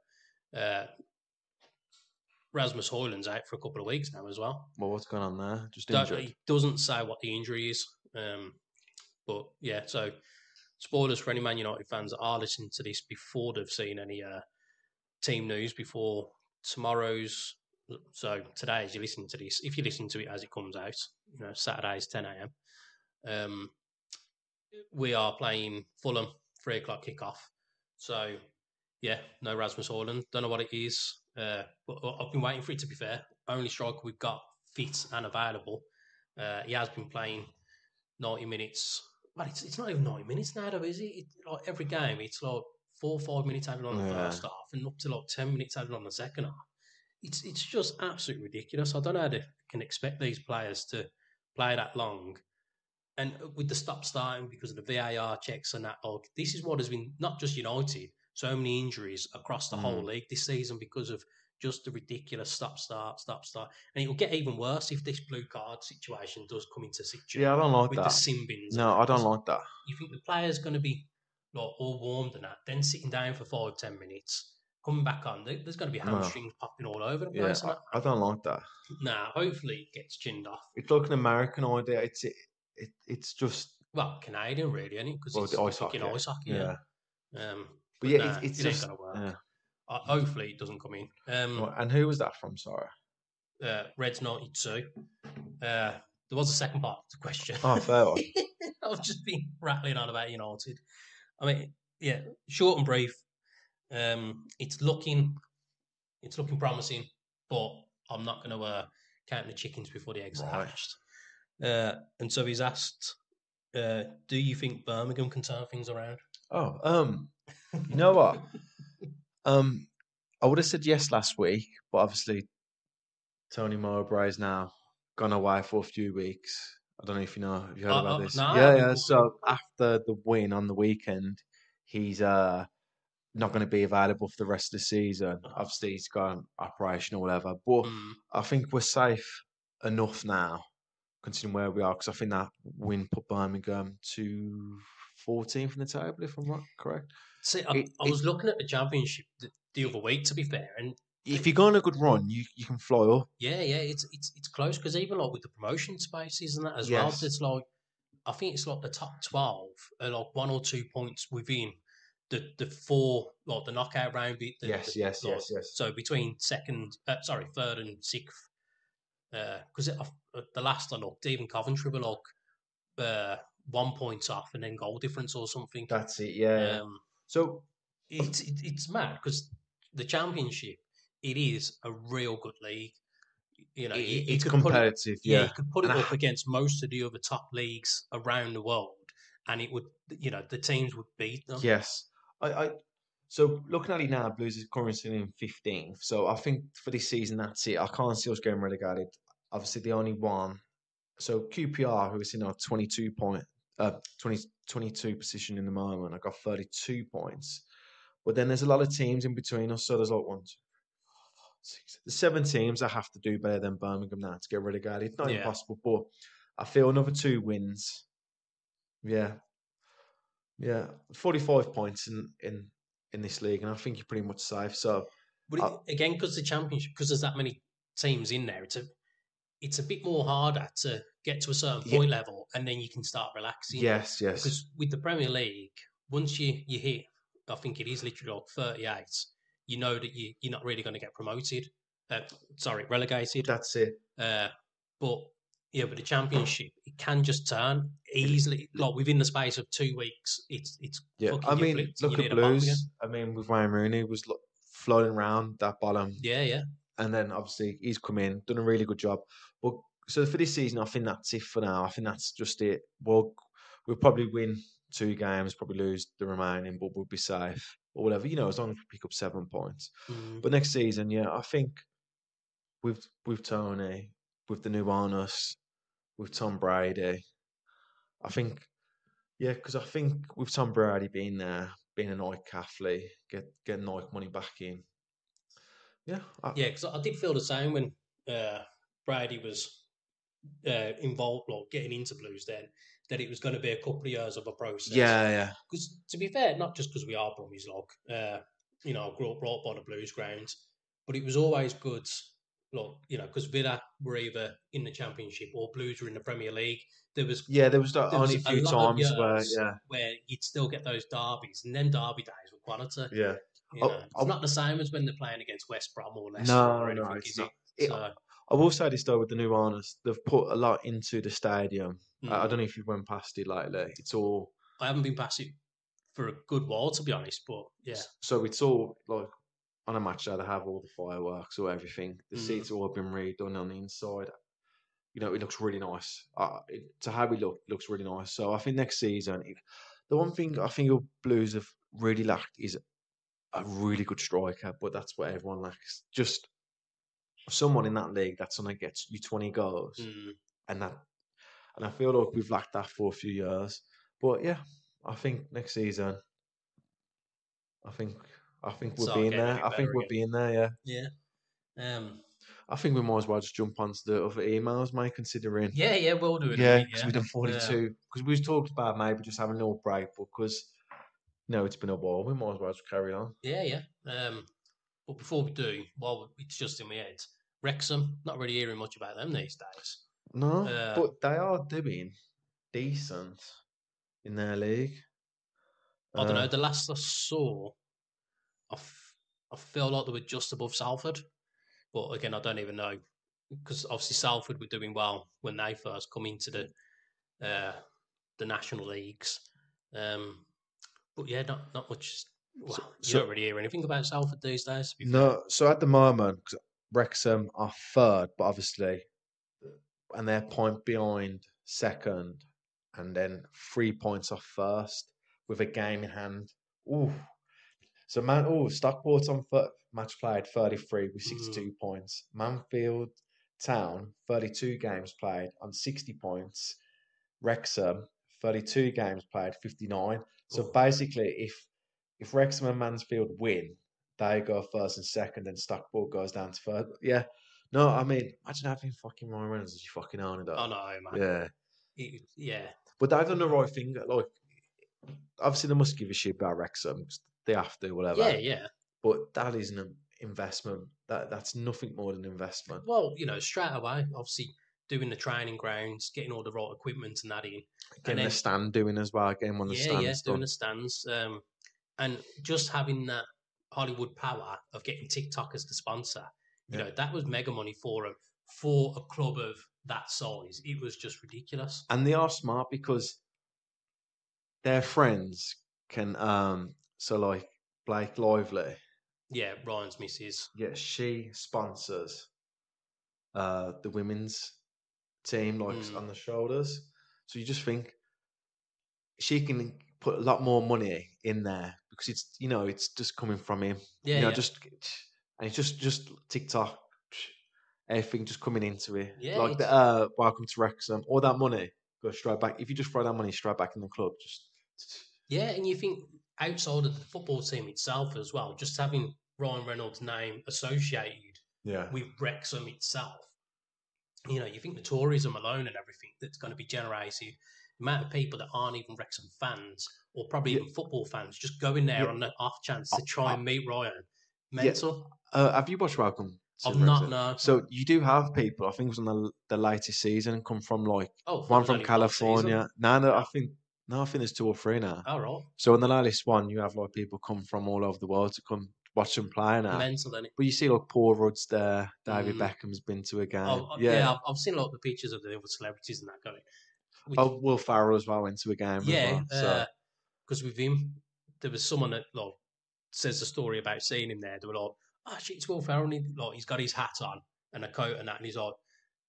Uh, Rasmus Højlund's out for a couple of weeks now as well. Well, what's going on there? Just injured. He doesn't say what the injury is. Um, but yeah, so spoilers for any Man United fans that are listening to this before they've seen any uh, team news before tomorrow's. So today, as you listen to this, if you listen to it as it comes out, you know Saturday's ten a.m. Um, we are playing Fulham three o'clock kickoff. So yeah, no Rasmus Højlund. Don't know what it is. Uh, but I've been waiting for it to be fair. Only striker we've got fit and available. Uh, he has been playing 90 minutes. Well, it's, it's not even 90 minutes now, though, is it? it like every game, it's like four or five minutes added on the Yeah. first half and up to like 10 minutes added on the second half. It's it's just absolutely ridiculous. I don't know how they can expect these players to play that long. And with the stop starting because of the VAR checks and that, like, this is what has been not just United, so many injuries across the whole Mm. league this season because of just the ridiculous stop start, stop start. And it will get even worse if this blue card situation does come into situation. Yeah, I don't like with the that. sin bins. No, I don't like that. You think the player's going to be like all warmed and that, then sitting down for five, ten minutes, coming back on, there's going to be No. hamstrings popping all over the place. and I. I don't like that. Nah, hopefully it gets chinned off. It's like an American idea. It's it, it it's just Well, Canadian really, isn't it? Because Well, it's ice fucking hockey, ice hockey. yeah. Yeah. Um, But yeah, nah, it's, it's it ain't just gonna work. yeah. Uh, hopefully it doesn't come in. Um, Right, And who was that from? Sorry. uh, Reds 92. Uh, there was a second part to the question. Oh, fair one. I've just been rattling on about United. I mean, yeah, short and brief. Um, it's looking, it's looking promising, but I'm not going to uh, count the chickens before the eggs are hatched. Uh, and so he's asked, uh, "Do you think Birmingham can turn things around?" Oh, um, you know what? Um, I would have said yes last week, but obviously Tony Mowbray's now gone away for a few weeks. I don't know if you know. if you heard Uh, about this? no, yeah, yeah. So after the win on the weekend, he's uh not going to be available for the rest of the season. Obviously, he's got an operation or whatever. But Mm, I think we're safe enough now, considering where we are, because I think that win put Birmingham to 14th in the table, if I'm not correct. See, I, It- I was looking at the championship the, the other week, to be fair, and If you go on a good run, you, you can fly up. Yeah, yeah, it's it's it's close because even like with the promotion spaces and that as Yes. well, it's like I think it's like the top twelve are like one or two points within the the four like the knockout round. The, Yes, the- yes, yes, yes. So between second, uh, sorry, third and sixth, because uh, the last I looked, even Coventry were like uh, one point off and then goal difference or something. That's it, yeah. Um, so, it's it, it's mad because the championship it is a real good league. You know, i- you- it's put it- competitive, yeah, yeah. you could put it up against most of the other top leagues around the world, and it would, you know, the teams would beat them. Yes. I, I so looking at it now, Blues is currently in 15th. So I think for this season that's it. I can't see us getting relegated. Obviously the only one so QPR who is in our 22 point uh 20, 22 position in the moment, I got 32 points. But then there's a lot of teams in between us. So there's like one, two, six, the seven teams that have to do better than Birmingham now to get relegated. It's not Yeah. impossible, but I feel another two wins. Yeah. Yeah. 45 points in, in, in this league, and I think you're pretty much safe. So But Uh, it, again, because the championship, because there's that many teams in there, it's a it's a bit more harder to get to a certain Yeah. point level, and then you can start relaxing. yes, yes. Because with the Premier League, once you you hit, I think it is literally like 38, you know that you you're not really going to get promoted. Uh, sorry, relegated. That's it. Uh, but yeah, but the championship it can just turn easily, like within the space of two weeks. It's it's Yeah. I mean, look at need a bottom again. Blues. I mean, with Ryan Rooney was lo- floating around that bottom Yeah, yeah. and then obviously he's come in, done a really good job. But so for this season, I think that's it for now. I think that's just it. We'll we'll probably win two games, probably lose the remaining, but we'll be safe or whatever. You know, as long as we pick up seven points. Mm. But next season, yeah, I think with with Tony, with the new owners, with Tom Brady, I think yeah, because I think with Tom Brady being there, being a Nike athlete, get get Nike money back in. Yeah, I, Yeah, because I did feel the same when uh, Brady was uh, involved or getting into Blues then, that it was going to be a couple of years of a process. yeah, yeah. Because to be fair, not just because we are Brummies log, uh, you know, grew up brought by the Blues grounds, but it was always good. Look, you know, because Villa were either in the Championship or Blues were in the Premier League. There was Yeah, there was the There was only a few times where yeah, where you'd still get those derbies, and then derby days were quality. yeah. You Oh, know, it's oh. not the same as when they're playing against West Brom or Leicester No, or no, anything, it's is not. it? It- So, I will say this though with the new owners, they've put a lot into the stadium. I, I mm. don't know if you've went past it lately. It's all I haven't been past it for a good while, to be honest. But yeah, so it's all like on a match day they have all the fireworks or everything. The Mm. seats all have been redone on the inside. You know, it looks really nice. Uh, it, to how we look, looks really nice. So I think next season, it, the one thing I think the Blues have really lacked is a really good striker, but that's what everyone lacks. Just someone in that league that's gonna get you twenty goals, mm, and that, and I feel like we've lacked that for a few years. But yeah, I think next season, I think I think we'll Start be in getting a there. I think we'll again. be there. Yeah, yeah, um, I think we might as well just jump onto the other emails, mate. Considering yeah, yeah. We'll do it. yeah, because yeah. we've done forty-two. Because we've talked about maybe just having a little break, because no, it's been a while. We might as well just carry on. Yeah, yeah. Um, but before we do, while it's just in my head, Wrexham. Not really hearing much about them these days. No, Uh, but they are doing decent in their league. I don't know. Uh, The last I saw, I, f- I feel like they were just above Salford, but again, I don't even know because obviously Salford were doing well when they first come into the uh, the national leagues. Um, but yeah, not not much. Well, So- you don't really hear anything about Salford these days. fair. No, so at the moment, Wrexham are third, but obviously, and they're point behind second, and then three points off first with a game in hand. Ooh, so man, oh, Stockport's on foot match played thirty three with mm. sixty two points. Mansfield Town thirty two games played on sixty points. Wrexham thirty two games played fifty nine. So Oh. basically, if if Wrexham and Mansfield win, they go first and second, and Stockport goes down to third. Yeah. No, I mean, imagine having fucking Ryan Reynolds as your fucking though. I know, man. Yeah. It- yeah. But they've done the right thing. Like, obviously, they must give a shit about Wrexham. They have to, whatever. Yeah, yeah. But that isn't an investment. That That's nothing more than investment. Well, you know, straight away, obviously doing the training grounds, getting all the right equipment and that in. Getting then- the stand doing as well, getting one of the yeah, stands yeah, doing done. the stands, um, and just having that Hollywood power of getting TikTok as the sponsor. You Yeah. know, that was mega money for them for a club of that size. It was just ridiculous. and they are smart because their friends can um so like Blake Lively, Yeah, Ryan's missus. yeah, she sponsors uh the women's team like Mm. on the shoulders. So you just think she can put a lot more money in there because it's you know it's just coming from him. Yeah, you know, yeah. just and it's just just TikTok, everything just coming into it. Yeah, like the uh, welcome to Wrexham, all that money goes straight back. If you just throw that money straight back in the club, just Yeah, and you think outside of the football team itself as well, just having Ryan Reynolds' name associated yeah, with Wrexham itself, you know, you think the tourism alone and everything that's going to be generated, the amount of people that aren't even Wrexham fans or probably Yeah. even football fans just going there Yeah. on the off chance to try I- and meet Ryan. Mental. Uh, have you watched Welcome? I've not, no. So you do have people. I think it was on the the latest season come from like Oh, I thought it one from only one season. California. No, no, I think no, I think there's two or three now. All right. So in the latest one, you have like people come from all over the world to come watch them play now. Mental, then. But you see like Paul Rudd's there, David Mm. Beckham's been to a game. Oh, uh, yeah. yeah, I've, I've seen a lot of the pictures of the other celebrities and that going. Which- Oh, Will Ferrell as well went to a game. yeah, as well. So because with him, there was someone that like says the story about seeing him there. They were like, "Oh shit, it's Will Ferrell." And he, like he's got his hat on and a coat and that, and he's like,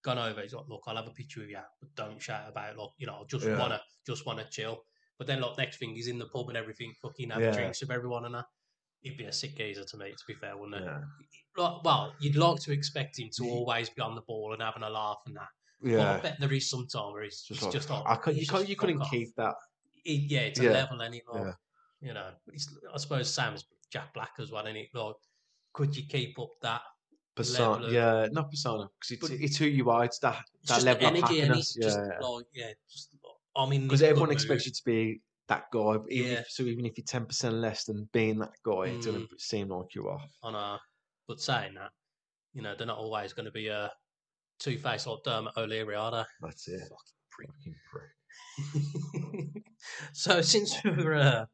gone over. He's like, "Look, I'll have a picture with you, but don't shout about it. Look, you know, I just Yeah. wanna, just wanna chill." But then, like next thing, he's in the pub and everything, fucking having Yeah. drinks with everyone and that. He'd be a sick geezer to me, to be fair, wouldn't it? yeah, Like, well, you'd like to expect him to always be on the ball and having a laugh and that. But I yeah. bet there is some time where he's Just like, just like, I could, you, can't, you couldn't off keep that. it, yeah, it's a level anymore. Yeah. You know, it's, I suppose Sam's Jack Black as well, and it like, could you keep up that? Persona, level of- yeah, not persona, because it's, it's who you are. It's that It's that just level the of energy, and happiness. it's just yeah, like, yeah, just I mean, because everyone expects mood. you to be that guy. Even Yeah. if, so even if you're ten percent less than being that guy, it's gonna Mm. seem like you are. on a. But saying that, you know, they're not always going to be a two faced like Dermot O'Leary, are they? That's it. Fucking prick. Fucking prick. so since we were, uh,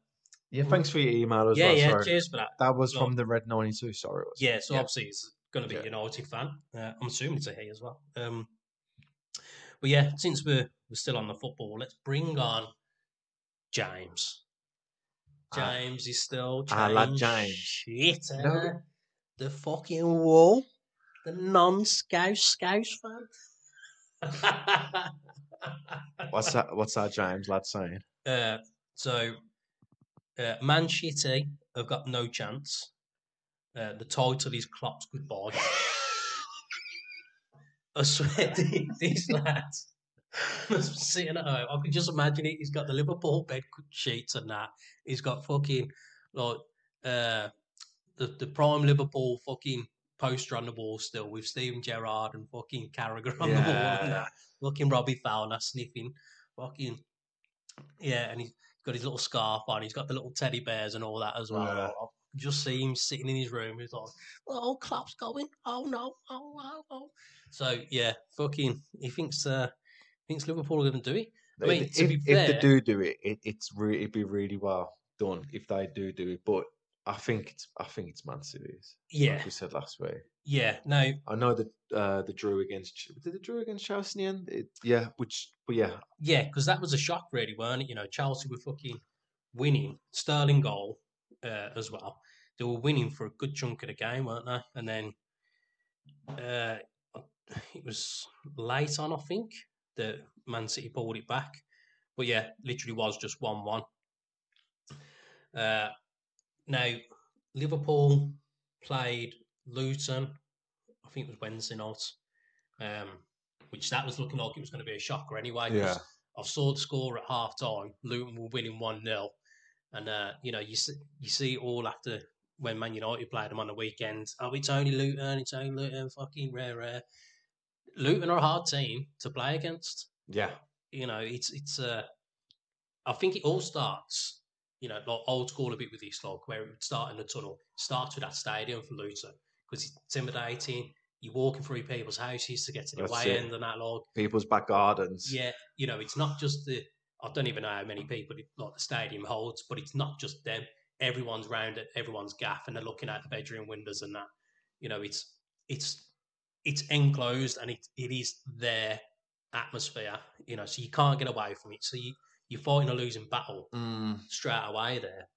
Yeah, thanks for your email as yeah, well. yeah, sorry. cheers for that. That was Well- from the Red ninety two. Sorry, it was. Yeah, so Yeah. obviously he's going to be Yeah. a United fan. Uh, I'm assuming it's a he as well. Um, but yeah, since we're we're still on the football, let's bring on James. James is still James. Ah, lad James. Shit, No. eh? the fucking wall, the non-scouse scouse fan. What's that? What's that, James lad saying? Uh, so, uh, Man City have got no chance. Uh, the title is Klopp's goodbye. I swear, these- these lads sitting at home. I can just imagine it. He's got the Liverpool bed sheets and that. He's got fucking like uh, the the prime Liverpool fucking poster on the wall still with Steven Gerrard and fucking Carragher on the wall and that. Fucking Robbie Fowler sniffing. Fucking yeah, and he's got his little scarf on. He's got the little teddy bears and all that as well. Yeah. Just see him sitting in his room. He's like, "Oh, Klopp's going. Oh no! Oh, oh, oh!" So yeah, fucking. He thinks uh, thinks Liverpool are going to do it. I mean, if, be if they do do it, it it's re- it'd be really well done if they do do it. But I think it's I think it's Man City's. Yeah, like we said last week. yeah. No, I know that uh, the drew against did the drew against Chelsea in the end? It, yeah, which but yeah, yeah, because that was a shock, really, weren't it? You know, Chelsea were fucking winning, Sterling goal uh, as well. They were winning for a good chunk of the game, weren't they? And then uh, it was late on, I think, that Man City pulled it back. But yeah, literally was just one-one. Uh, now Liverpool played Luton. I think it was Wednesday night. Um, which that was looking like it was going to be a shocker anyway. Yeah. I saw the score at half time. Luton were winning 1 0. And, uh, you know, you see, you see it all after when Man United played them on the weekend. Oh, it's only Luton, it's only Luton, fucking rare, rare. Luton are a hard team to play against. yeah, You know, it's, it's, uh, I think it all starts, you know, like old school a bit with this, like where it would start in the tunnel. Starts with that stadium for Luton because it's intimidating. You're walking through people's houses to get to the That's away it. end and that, log. people's back gardens. Yeah, you know, it's not just the. I don't even know how many people it, like the stadium holds, but it's not just them. Everyone's round it, everyone's gaff, and they're looking out the bedroom windows and that. You know, it's it's it's enclosed and it it is their atmosphere. You know, so you can't get away from it. So you you're fighting a losing battle Mm, straight away there.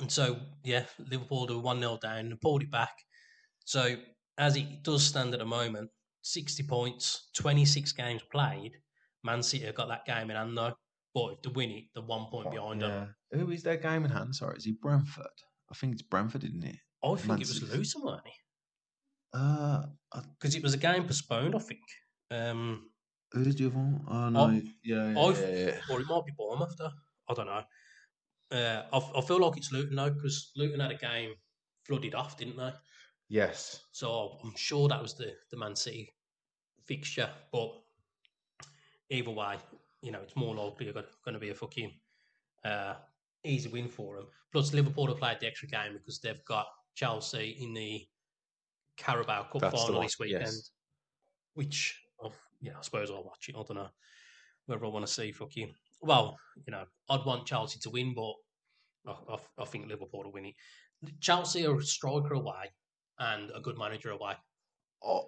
And so, yeah, Liverpool do 1 0 down and pulled it back. So, as it does stand at the moment, 60 points, 26 games played. Man City have got that game in hand though. But they win it, they're one point behind them. Who is their game in hand? Sorry, is it Brentford? I think it's Brentford, isn't it? I think Man it was. Luton, weren't it? Uh, Because it was a game postponed, I think. Um, who did you have on? Oh no, I- yeah, yeah, yeah, yeah. or it might be Bournemouth, though. I don't know. Uh, I, I feel like it's Luton, though, because Luton had a game flooded off, didn't they? Yes. So I'm sure that was the, the Man City fixture. But either way, you know, it's more likely going to be a fucking uh, easy win for them. Plus, Liverpool have played the extra game because they've got Chelsea in the Carabao Cup That's final this weekend, yes. which, I've, yeah, I suppose I'll watch it. I don't know whether I want to see fucking. Well, you know, I'd want Chelsea to win, but I, I, I think Liverpool will win it. Chelsea are a striker away and a good manager away. Oh,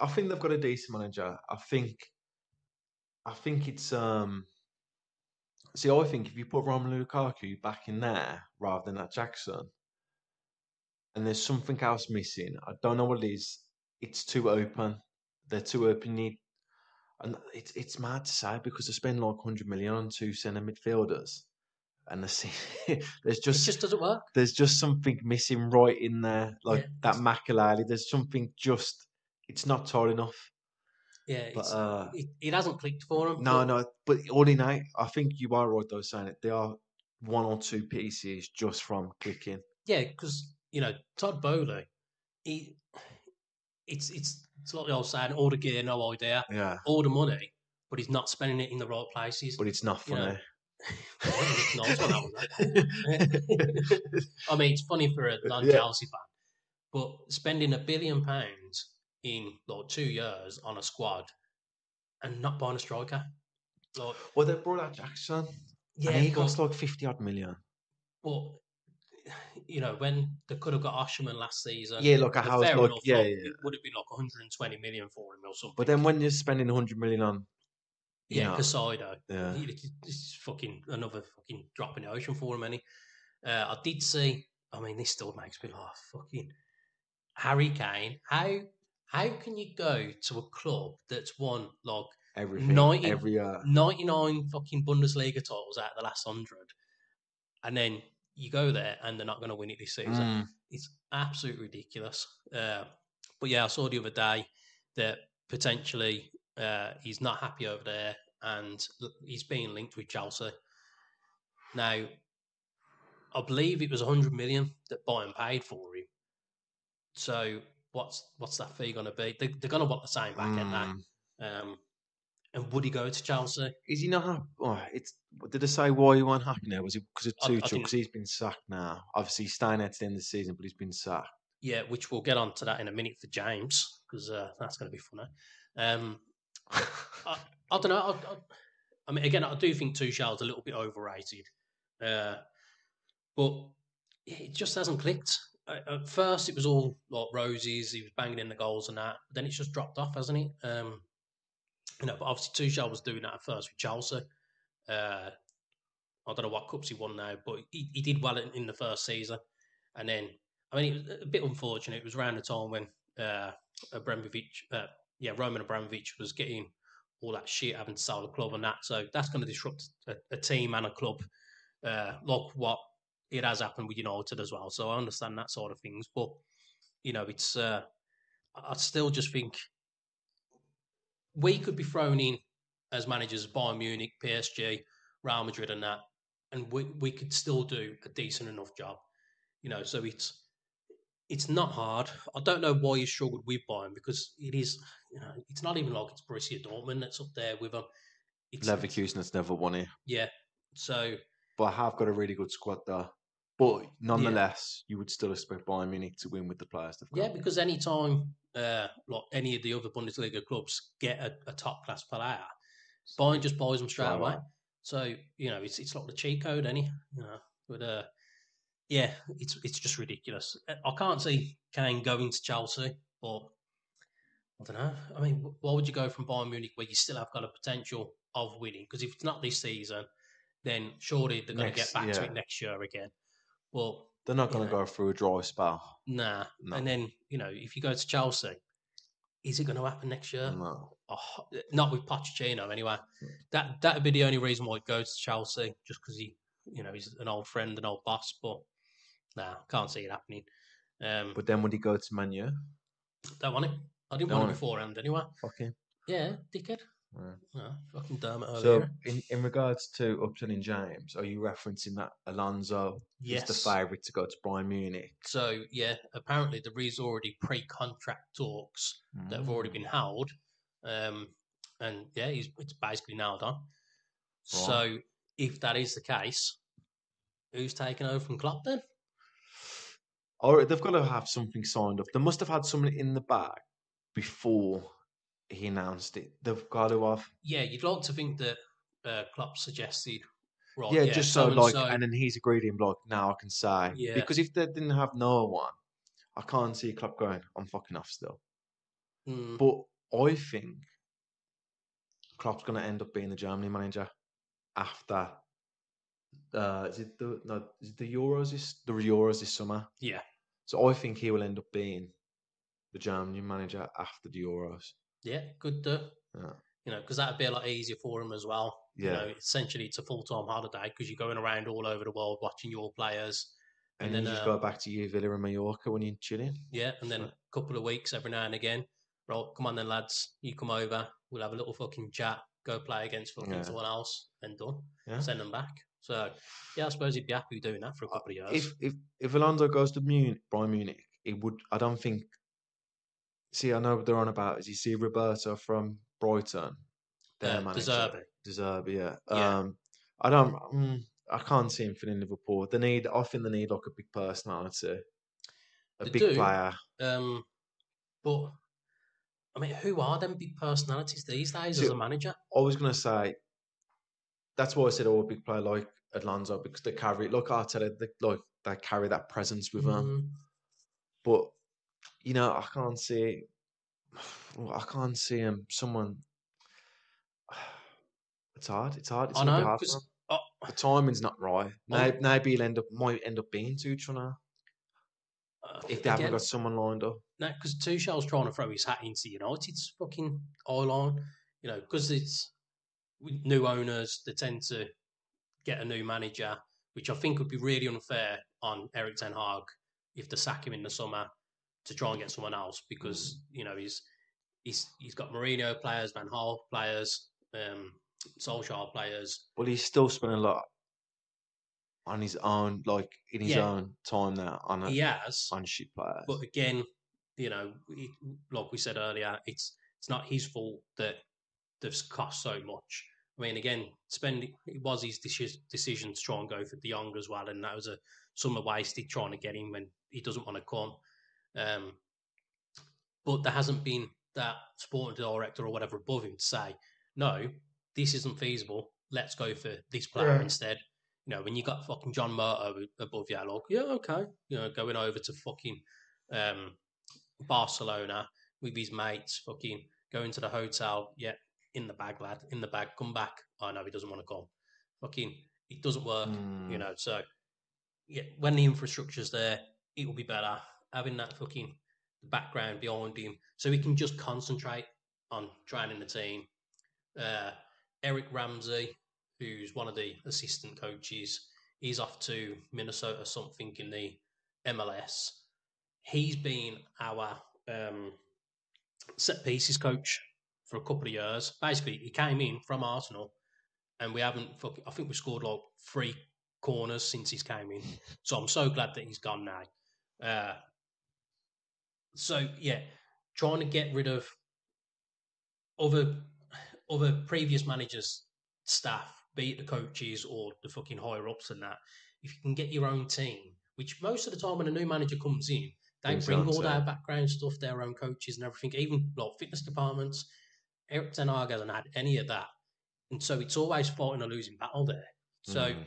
I think they've got a decent manager. I think, I think it's um. See, I think if you put Romelu Lukaku back in there rather than at Jackson, and there's something else missing, I don't know what it is. It's too open. They're too open. You Need and it's it's mad to say because they spend like hundred million on two centre midfielders, and the se- there's It just just doesn't work. there's just something missing right in there, like Yeah, that Makélélé. There's something just it's not tall enough. Yeah, But uh, it, it hasn't clicked for him. no, no. But all in all, I think you are right though saying it. There are one or two pieces just from clicking. Yeah, because you know Todd Boehly, he, it's it's it's like the old saying, all the gear, no idea, Yeah, all the money, but he's not spending it in the right places. but it's not You know, funny. Nice one, that was. I mean, it's funny for a non-Chelsea fan, but spending a billion pounds in like two years on a squad and not buying a striker, like well, they brought out Jackson, yeah, and he but- cost like fifty odd million. Well, you know, when they could have got Osimhen last season, Yeah, look, a house, like enough, yeah, like, yeah. it would have been like 120 million for him or something. But then when you're spending hundred million on, yeah, Caicedo, yeah, this fucking another fucking drop in the ocean for him. Any, uh, I did see. I mean, this still makes me laugh. Fucking Harry Kane. How how can you go to a club that's won like everything, 90 every year. 99 fucking Bundesliga titles out of the last hundred, and then you go there and they're not going to win it this season? Mm. It's absolutely ridiculous. Uh, but yeah, I saw the other day that potentially uh, he's not happy over there and he's being linked with Chelsea. Now, I believe it was 100 million that Bayern paid for him. So what's what's that fee going to be? They, they're going to want the same back end now. Mm. Um, and would he go to Chelsea? Is he not happy? Oh, it's did they say why he wasn't happy now? Was it because of I- I Tuchel? Because he's been sacked now. Obviously, he's staying there to the end of the season, but he's been sacked. Yeah, which we'll get on to that in a minute for James because uh, that's going to be funny. Um, I don't know. I, I, I mean, again, I do think Tuchel's a little bit overrated, uh, but it just hasn't clicked. At first, it was all like roses. He was banging in the goals and that. But then it's just dropped off, hasn't it? Um, you know, but obviously Tuchel was doing that at first with Chelsea. Uh, I don't know what cups he won now, but he, he did well in, in the first season. And then, I mean, it was a bit unfortunate. It was around the time when uh, Abramovich, uh, yeah, Roman Abramovich was getting all that shit having to sell the club and that. So that's going to disrupt a, a team and a club, uh, like what it has happened with United as well. So I understand that sort of things, but you know, it's uh, I still just think we could be thrown in as managers Bayern Munich, PSG, Real Madrid, and that, and we we could still do a decent enough job. You know, so it's it's not hard. I don't know why you struggled with Bayern because it is, you know, it's not even like it's Borussia Dortmund that's up there with them. It's, it's- Leverkusen has never won it, yeah. So but I have got a really good squad there. But nonetheless, you would still expect Bayern Munich to win with the players they've got. yeah, because any time uh, like any of the other Bundesliga clubs get a, a top class player, Bayern just buys them straight away. So you know, it's it's like the cheat code, any you know. But uh, yeah, it's it's just ridiculous. Uh, I can't see Kane going to Chelsea, but I don't know. I mean, why would you go from Bayern Munich where you still have got a potential of winning? Because if it's not this season, then surely they're going to get back to it next year again. Well, They're not going to go through a dry spell. Nah. No. And then, you know, if you go to Chelsea, is it going to happen next year? No. Oh, not with Pochettino, anyway. Mm. That that'd be the only reason why he goes to Chelsea, just because he, you know, he's an old friend, an old boss. But nah, can't see it happening. Um, But then would he go to Man U? don't want it. I didn't Don't want want it it. beforehand, anyway. Fucking. Yeah, dickhead. No, fucking Dermot So, in, in regards to Upton and James, are you referencing that Alonso yes. is the favourite to go to Bayern Munich? So yeah, apparently there is already pre-contract talks that have already been Mm. held, um, and yeah, he's, it's basically nailed on. So if that is the case, who's taking over from Klopp then? Or they've got to have something signed up. They must have had something in the bag before he announced it. They've got to have. Yeah, you'd like to think that uh, Klopp suggested, right? yeah, just so, like, so-and-so- and then he's agreed him like, now I can say. Yeah. Because if they didn't have no one, I can't see Klopp going, I'm fucking off still. Mm, But I think Klopp's going to end up being the Germany manager after. Uh, is it the no? Is it the Euros this the Euros this summer? Yeah. So I think he will end up being the Germany manager after the Euros. Yeah, good. Uh, Yeah. You know, because that'd be a lot easier for him as well. You Yeah. know, essentially it's a full-time holiday because you're going around all over the world watching your players. And, And then then, you just uh, go back to you, Villa and Mallorca when you're chilling. Yeah, and then So- a couple of weeks every now and again. Right, come on then, lads. You come over. We'll have a little fucking chat. Go play against fucking Yeah. someone else, and done. Yeah. Send them back. So, yeah, I suppose he'd be happy doing that for a couple of years. If if if Alonso goes to Munich, Bayern Munich, it would. I don't think. See, I know what they're on about. Is you see Roberto from Brighton, their uh, manager, deserve it. Yeah. Yeah. Um, I don't. Mm, I can't see him filling Liverpool. They need. I think they need like a big personality, a They big do. player. Um, but I mean, who are them big personalities these days as a manager? I was gonna say. That's why I said, oh, a big player like Alonso because they carry. Look, Arteta, they, like they carry that presence with them. Mm, But you know, I can't see. I can't see him. Someone. It's hard. It's hard. It's I know hard oh, The timing's not right. Um, Maybe, maybe he'll end up might end up being Tuchel now uh, if they haven't got someone lined up. No, because Tuchel's trying to throw his hat into United's fucking eye line. You know, because it's with new owners, they tend to get a new manager, which I think would be really unfair on Erik Ten Hag if they sack him in the summer to try and get someone else because you know he's he's he's got Mourinho players, Van Gaal players, um, Solskjaer players. But he's still spent a lot on his own, like in his Yeah. own time now on a, He has, on shit players. But again, you know, it, like we said earlier, it's it's not his fault that they've cost so much. I mean, again, spending it was his decision to try and go for De Jong as well, and that was a summer wasted trying to get him when he doesn't want to come. Um, but there hasn't been that sporting director or whatever above him to say, no, this isn't feasible. Let's go for this player Yeah. instead. You know, when you got fucking John Murtough above you, like, yeah, okay, you know, going over to fucking um, Barcelona with his mates, fucking going to the hotel, yeah, in the bag, lad, in the bag, come back. Oh no, he doesn't want to come. Fucking, it doesn't work, you Mm. know. So, yeah, when the infrastructure's there, it will be better having that fucking background behind him, so he can just concentrate on training the team. Uh, Eric Ramsay, who's one of the assistant coaches, he's off to Minnesota something in the MLS. He's been our um, set pieces coach for a couple of years. Basically, he came in from Arsenal, and we haven't. Fucking, I think we scored like three corners since he's came in. So I'm so glad that he's gone now. Uh, so yeah, trying to get rid of other other previous managers' staff, be it the coaches or the fucking higher ups and that. If you can get your own team, which most of the time when a new manager comes in, they bring all their background stuff, their own coaches and everything, even like fitness departments. Erik Ten Hag hasn't had any of that, and so it's always fighting a losing battle there. So Mm.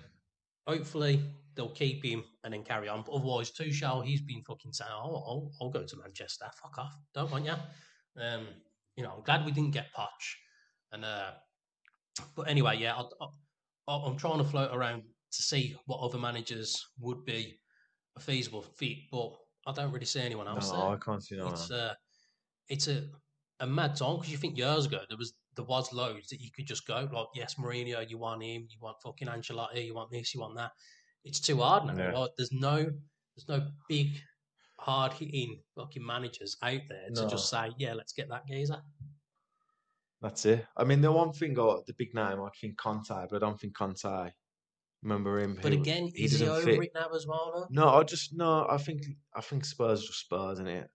hopefully they'll keep him and then carry on. But otherwise, Tuchel, he's been fucking saying, "Oh, I'll, I'll go to Manchester. Fuck off, don't want you." Um, you know, I'm glad we didn't get Poch. And uh, but anyway, yeah, I, I'm trying to float around to see what other managers would be a feasible fit, but I don't really see anyone else no, there I can't see no one. it's uh, it's a a mad time because you think years ago there was there was loads that you could just go like, yes, Mourinho, you want him, you want fucking Ancelotti, you want this, you want that. It's too hard now. Yeah. Like, there's no there's no big hard hitting fucking managers out there to just say, yeah, let's get that geezer. That's it. I mean, the one thing, oh, the big name, I think Conte, but I don't think Conte. Remember him? But he- again, he is he over fit. it now as well? Though? No, I just no. I think I think Spurs are just Spurs, in it.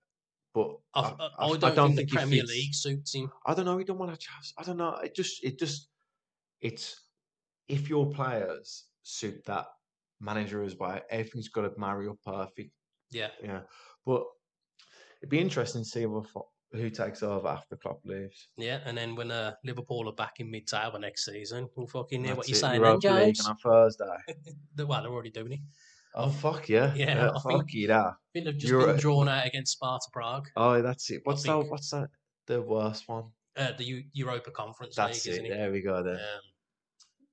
But I, I, I, I- don't, don't think, think the Premier. League suits him. I don't know. We don't want to. Just, I don't know. It just it just it's if your players suit that manager as well, everything's got to marry up perfect. Yeah, Yeah, but it'd be interesting to see what, who takes over after Klopp leaves. yeah. And then when uh, Liverpool are back in mid-table next season, we'll fucking hear what you're it, saying, then, League James. on Thursday. Well, they're already doing it. Oh fuck yeah! Yeah, I fuck think- you, that. I think they've just been drawn out against Sparta Prague, Oh, that's it. What's that? What's that? The worst one. uh, the U- Europa Conference That's League, it? There we go. There. Um,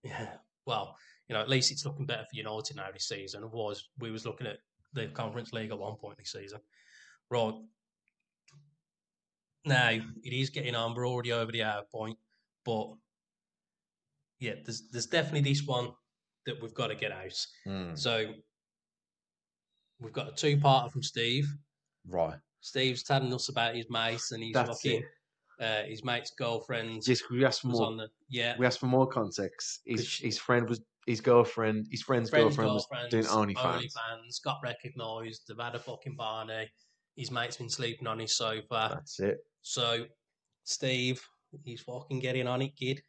yeah. Well, you know, at least it's looking better for United now this season. Otherwise, we was looking at the Conference League at one point this season. Right. Now it is getting on. We're already over the hour point, but yeah, there's there's definitely this one that we've got to get out. Mm, So we've got a two-parter from Steve. right. Steve's telling us about his mates and his That's fucking uh, his mate's girlfriend Just we asked for more. on the yeah. We asked for more context. His Which- his friend was his girlfriend. His friend's, friend's girlfriend was doing OnlyFans. OnlyFans, got recognised. They've had a fucking Barney. His mate's been sleeping on his sofa. That's it. So, Steve, he's fucking getting on it, kid.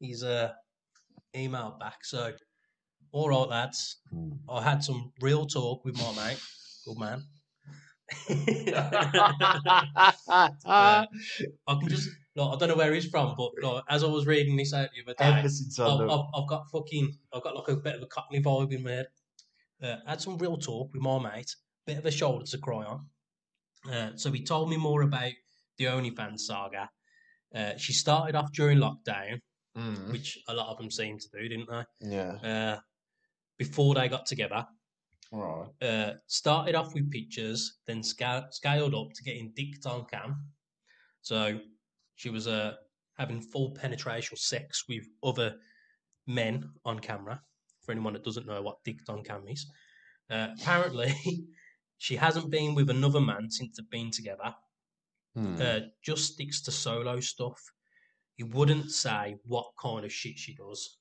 He's uh, emailed back. So, all right, lads. Hmm. I had some real talk with my mate. Good man. I can just, like, I don't know where he's from, but like, as I was reading this out the other day, I've. I've, I've got fucking, I've got like a bit of a cockney vibe in there. Uh, had some real talk with my mate, bit of a shoulder to cry on. Uh, so he told me more about the OnlyFans saga. Uh, she started off during lockdown, Mm, which a lot of them seem to do, didn't they? yeah. Uh, before they got together, Right. uh, started off with pictures, then sca- scaled up to getting dicked on cam. So she was uh, having full penetration sex with other men on camera. For anyone that doesn't know what dicked on cam is, uh, apparently she hasn't been with another man since they've been together. Hmm. Uh, just sticks to solo stuff. You wouldn't say what kind of shit she does.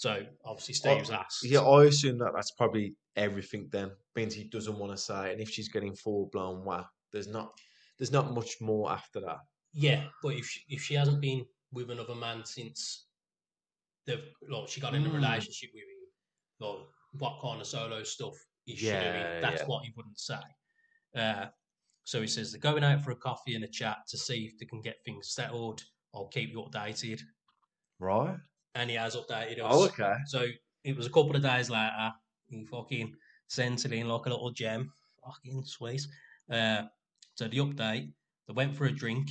So obviously Steve's asked. Yeah, I assume that that's probably everything then. Means he doesn't want to say, and if she's getting full blown whack, there's not there's not much more after that. Yeah, but if she, if she hasn't been with another man since they've like she got in a Mm. relationship with him, like what kind of solo stuff is she Yeah, doing? That's yeah. what he wouldn't say. Uh, so he says they're going out for a coffee and a chat to see if they can get things settled. I'll keep you updated, Right. And he has updated us. Oh, okay. So it was a couple of days later. He fucking sent it in like a little gem. Fucking sweet. Uh, so the update, they went for a drink.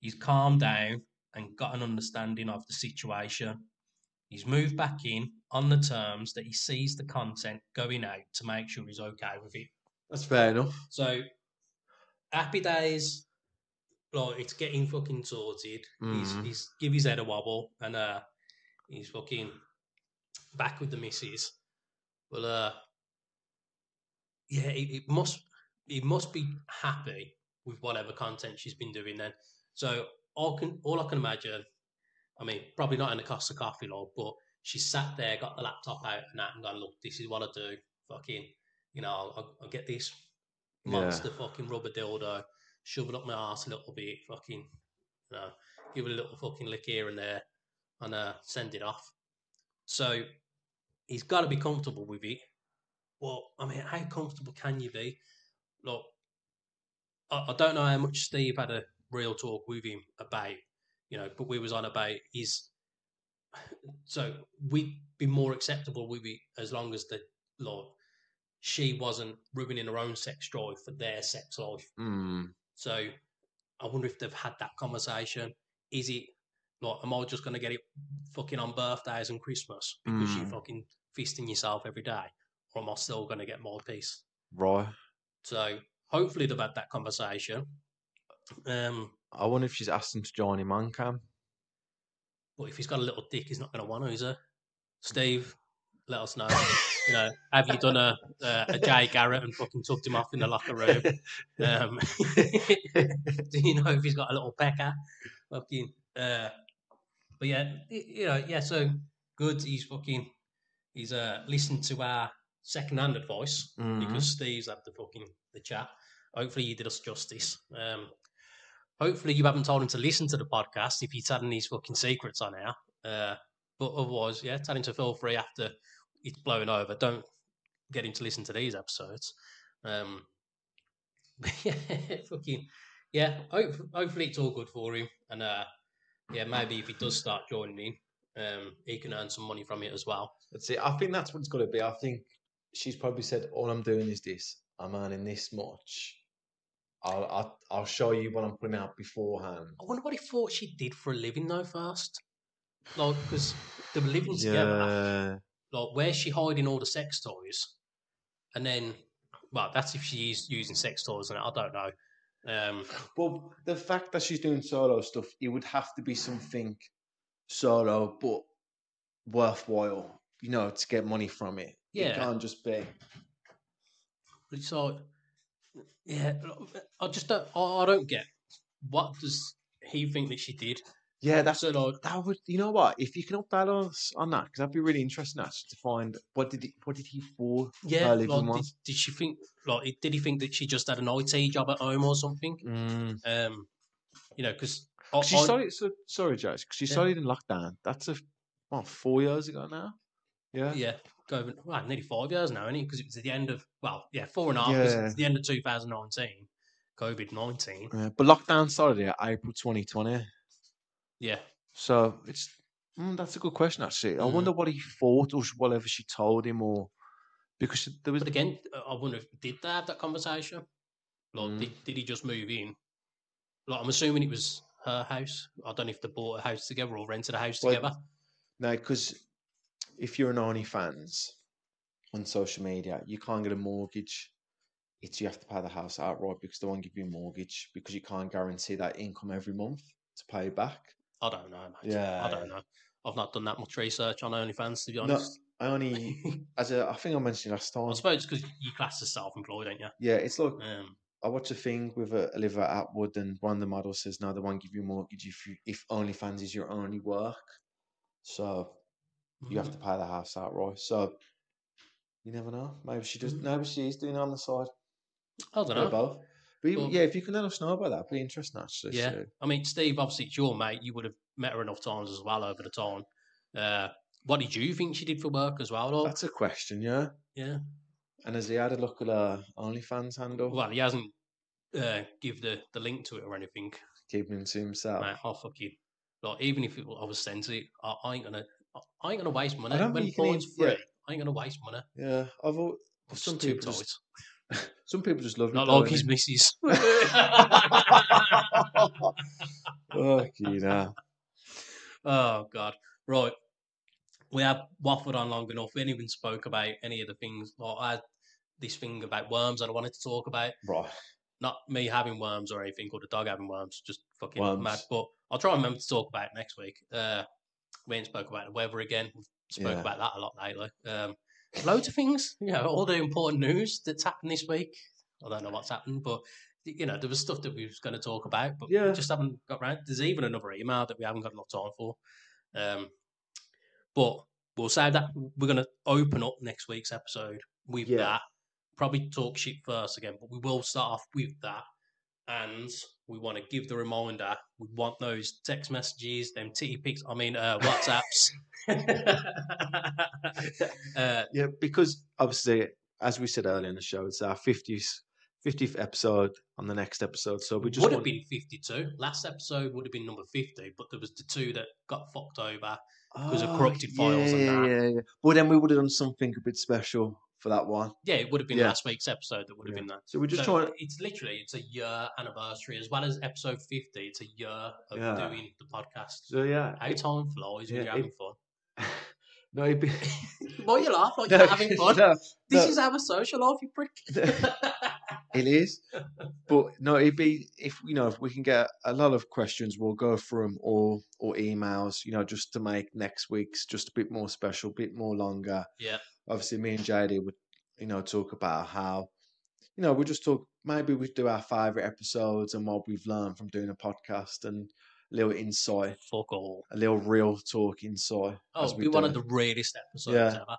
He's calmed down and got an understanding of the situation. He's moved back in on the terms that he sees the content going out to make sure he's okay with it. That's fair enough. So happy days. Like it's getting fucking sorted. He's Mhm. he's give his head a wobble and uh he's fucking back with the missus. Well uh yeah, it, it must he must be happy with whatever content she's been doing then. So all can all I can imagine, I mean, probably not in the Costa Coffee log, but she sat there, got the laptop out and that and gone, look, this is what I do. Fucking, you know, I'll, I'll get this Yeah. monster fucking rubber dildo, shove it up my ass a little bit, fucking, you know, give it a little fucking lick here and there, and uh, send it off. So he's got to be comfortable with it. Well, I mean, how comfortable can you be? Look, I, I don't know how much Steve had a real talk with him about, you know, but we was on about his. So we'd be more acceptable with it as long as the like she wasn't ruining her own sex drive for their sex life. Mm. So I wonder if they've had that conversation. Is it like, am I just going to get it fucking on birthdays and Christmas because you're Mm. fucking feasting yourself every day? Or am I still going to get my piece? Right. So hopefully they've had that conversation. Um, I wonder if she's asked him to join him on cam. But if he's got a little dick, he's not going to want to, is he? Steve, let us know. you know, have you done a a, a Jay Garrett and fucking tucked him off in the locker room? Um, do you know if he's got a little pecker? Fucking, uh, but yeah, you know, yeah. So good. He's fucking. He's uh listened to our second-hand advice Mhm. because Steve's had the fucking the chat. Hopefully, you did us justice. Um, hopefully, you haven't told him to listen to the podcast if he's had these fucking secrets on air. Uh, but otherwise, yeah, tell him to feel free after it's blowing over. Don't get him to listen to these episodes. Um, but yeah, fucking yeah. Hope, hopefully, it's all good for him, and uh, yeah, maybe if he does start joining in, um, he can earn some money from it as well. That's it. I think that's what it's got to be. I think she's probably said, "All I'm doing is this. I'm earning this much. I'll I'll, I'll show you what I'm putting out beforehand." I wonder what he thought she did for a living though first. Like, because they were living together. Like, where's she hiding all the sex toys? And then, well, that's if she's using sex toys, and I don't know. Um, Well, the fact that she's doing solo stuff, it would have to be something solo but worthwhile, you know, to get money from it. It Yeah. can't just be. but it's like, yeah, I just don't. I don't get what does he think that she did. Yeah, that's like, that would. You know what? If you can update us on that, because that'd be really interesting actually to find what did he, what did he for? yeah, her living like, did, did she think like did he think that she just had an IT job at home or something? Mm. Um, you know, because She started. So, sorry, Joe. 'cause She Yeah. started in lockdown. That's a what four years ago now. Yeah. Yeah, going well, nearly five years now, isn't it? Because it was at the end of well, yeah, four and a half. Yeah. It's the end of 2019, COVID 19. Yeah, but lockdown started at April 2020. Yeah, So it's mm, that's a good question actually. I wonder what he thought or whatever she told him, or because there was but again, I wonder if did they have that conversation? Like, Mm. did, did he just move in? Like, I'm assuming it was her house. I don't know if they bought a house together or rented a house Well, together. no, because if you're an OnlyFans on social media, you can't get a mortgage. It's you have to pay the house outright because they won't give you a mortgage because you can't guarantee that income every month to pay back. I don't know, mate. Yeah, I don't know. I've not done that much research on OnlyFans to be No, honest. I only as a I think I mentioned last time. I suppose because you class as self-employed, don't you? Yeah, it's like Um, I watch a thing with uh, Olivia Attwood, and one of the models says, "No, they won't give you a mortgage if you if OnlyFans is your only work, so you have to pay the house out outright." So you never know. Maybe she does. Mhm. Maybe she is doing it on the side. I don't know. both. But even- Well- yeah, if you can let us know about that, it'd be interesting actually. Yeah. so- I mean, Steve, obviously it's your mate. You would have met her enough times as well over the time. Uh, what did you think she did for work as well? Though? that's a question. Yeah. Yeah. And has he had a look at her OnlyFans handle? Well, he hasn't uh, give the, the link to it or anything. Keeping it to himself. Mate, I'll fuck you. Like, even if it, I was sent it, I, I ain't gonna. I ain't gonna waste money. I don't When think you can porn's free, yeah. I ain't gonna waste money. Yeah, I've al- for some people just toys. Some people just love. Not though, like his innit? missus. Fuck you know. Oh God! Right, we have waffled on long enough. We haven't even spoke about any of the things. Like I had this thing about worms that I wanted to talk about. Right. Not me having worms or anything, or the dog having worms. Just fucking mad. But I'll try and remember to talk about it next week. Uh, we ain't spoke about the weather again. We spoke Yeah. about that a lot lately. Um, loads of things. You know, all the important news that's happened this week. I don't know what's happened, but you know, there was stuff that we was going to talk about, but Yeah. we just haven't got round. There's even another email that we haven't got enough time for. Um, but we'll say that we're going to open up next week's episode with Yeah. that. Probably talk shit first again, but we will start off with that. And we want to give the reminder we want those text messages, them titty pics, I mean, uh, WhatsApps. uh, Yeah, because obviously, as we said earlier in the show, it's our 50th, 50th episode on the next episode. So we just would have want- been 52. Last episode would have been number 50, but there was the two that got fucked over. 'cause of Oh, corrupted files and yeah, that. Yeah, yeah. But then we would have done something a bit special for that one. Yeah, it would have been Yeah. last week's episode that would have Yeah. been that. So we're just So trying. It's literally it's a year anniversary as well as episode 50. It's a year of Yeah. doing the podcast. So yeah, How time flies when you're having it- fun. no, it'd be, Why you laugh like no, you're having fun? no, This no. is our social life, you prick. It is, but no, it'd be if you know if we can get a lot of questions, we'll go through them or or emails, you know, just to make next week's just a bit more special, a bit more longer. Yeah. Obviously, me and JD would, you know, talk about how, you know, we just talk. Maybe we do our favorite episodes and what we've learned from doing a podcast and a little insight, Fuck all. a little real talk insight. Oh, it'll be one of the rarest episodes Yeah. ever.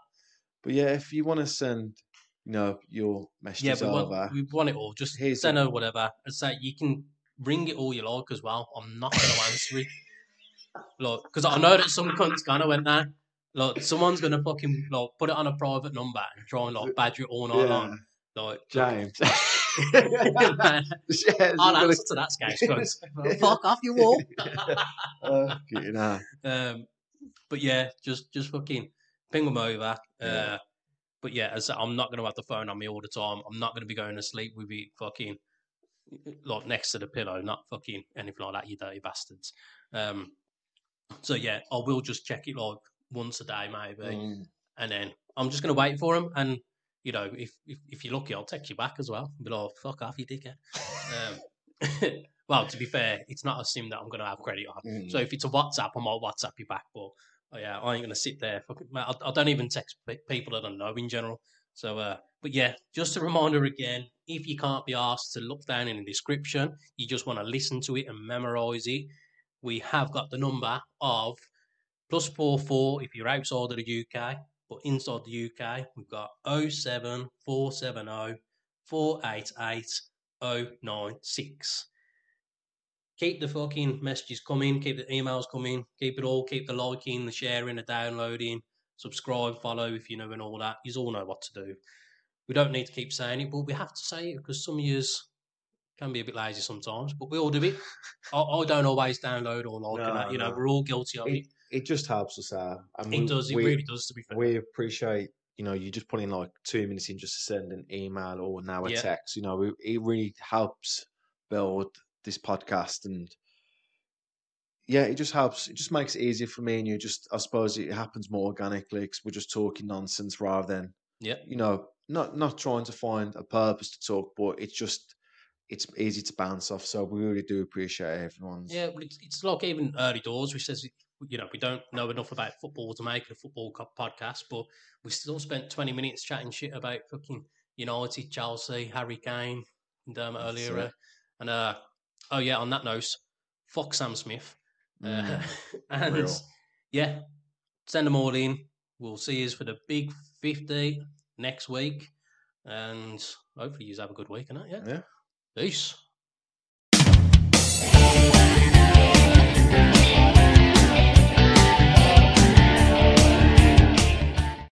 But yeah, if you want to send, you know, your Yeah, messages we over, want, we want it all. Just Here's send her whatever. And say you can ring it all you like as well. I'm not going to answer it. Look, because I know that some cunt's gonna went there. Look, someone's gonna fucking like put it on a private number and try and like badger it all night long. Like, James. man, yeah, I'll answer to that sketch, cunts. Fuck off, you all. uh. Um, but yeah, just just fucking ping them over. Uh, Yeah. but yeah, as I'm not going to have the phone on me all the time. I'm not going to be going to sleep with it fucking like next to the pillow, not fucking anything like that. You dirty bastards. Um, so yeah, I will just check it like once a day maybe, Mm. and then I'm just going to wait for him. And you know, if, if if you're lucky, I'll text you back as well. Be like, fuck off, you dickhead. um, well, to be fair, it's not a sim that I'm going to have credit on. Mm. So if it's a WhatsApp, I might WhatsApp you back. But oh yeah, I ain't gonna sit there. Fucking, I, I don't even text people that I don't know in general. So, uh, but yeah, just a reminder again: if you can't be asked to look down in the description, you just want to listen to it and memorize it. We have got the number of plus four four if you're outside of the UK, but inside the UK, we've got 07470 488 096 keep the fucking messages coming, keep the emails coming, keep it all, keep the liking, the sharing, the downloading, subscribe, follow if you know and all that. You all know what to do. We don't need to keep saying it, but we have to say it because some years can be a bit lazy sometimes, but we all do it. I, I don't always download or like No, that. You know, no. we're all guilty of it. It, it just helps us out. And It we- does. It we, really does. To be fair. We appreciate, you know, you just put in like two minutes in just to send an email or now a Yeah. text. You know, it, it really helps build this podcast and yeah, it just helps. It just makes it easier for me and you. Just, I suppose, it happens more organically because we're just talking nonsense rather than, Yeah. you know, not not trying to find a purpose to talk, but it's just it's easy to bounce off. So we really do appreciate everyone's. Yeah, well, it's, it's like even early doors, which says, you know, we don't know enough about football to make a football podcast, but we still spent 20 minutes chatting shit about fucking United, Chelsea, Harry Kane, and That's earlier. uh, And, uh, oh, yeah, on that note, fuck Sam Smith. Uh, Mm, and real. yeah, send them all in. We'll see you for the big 50 next week. And hopefully, you have a good week, and that, yeah? yeah. Peace.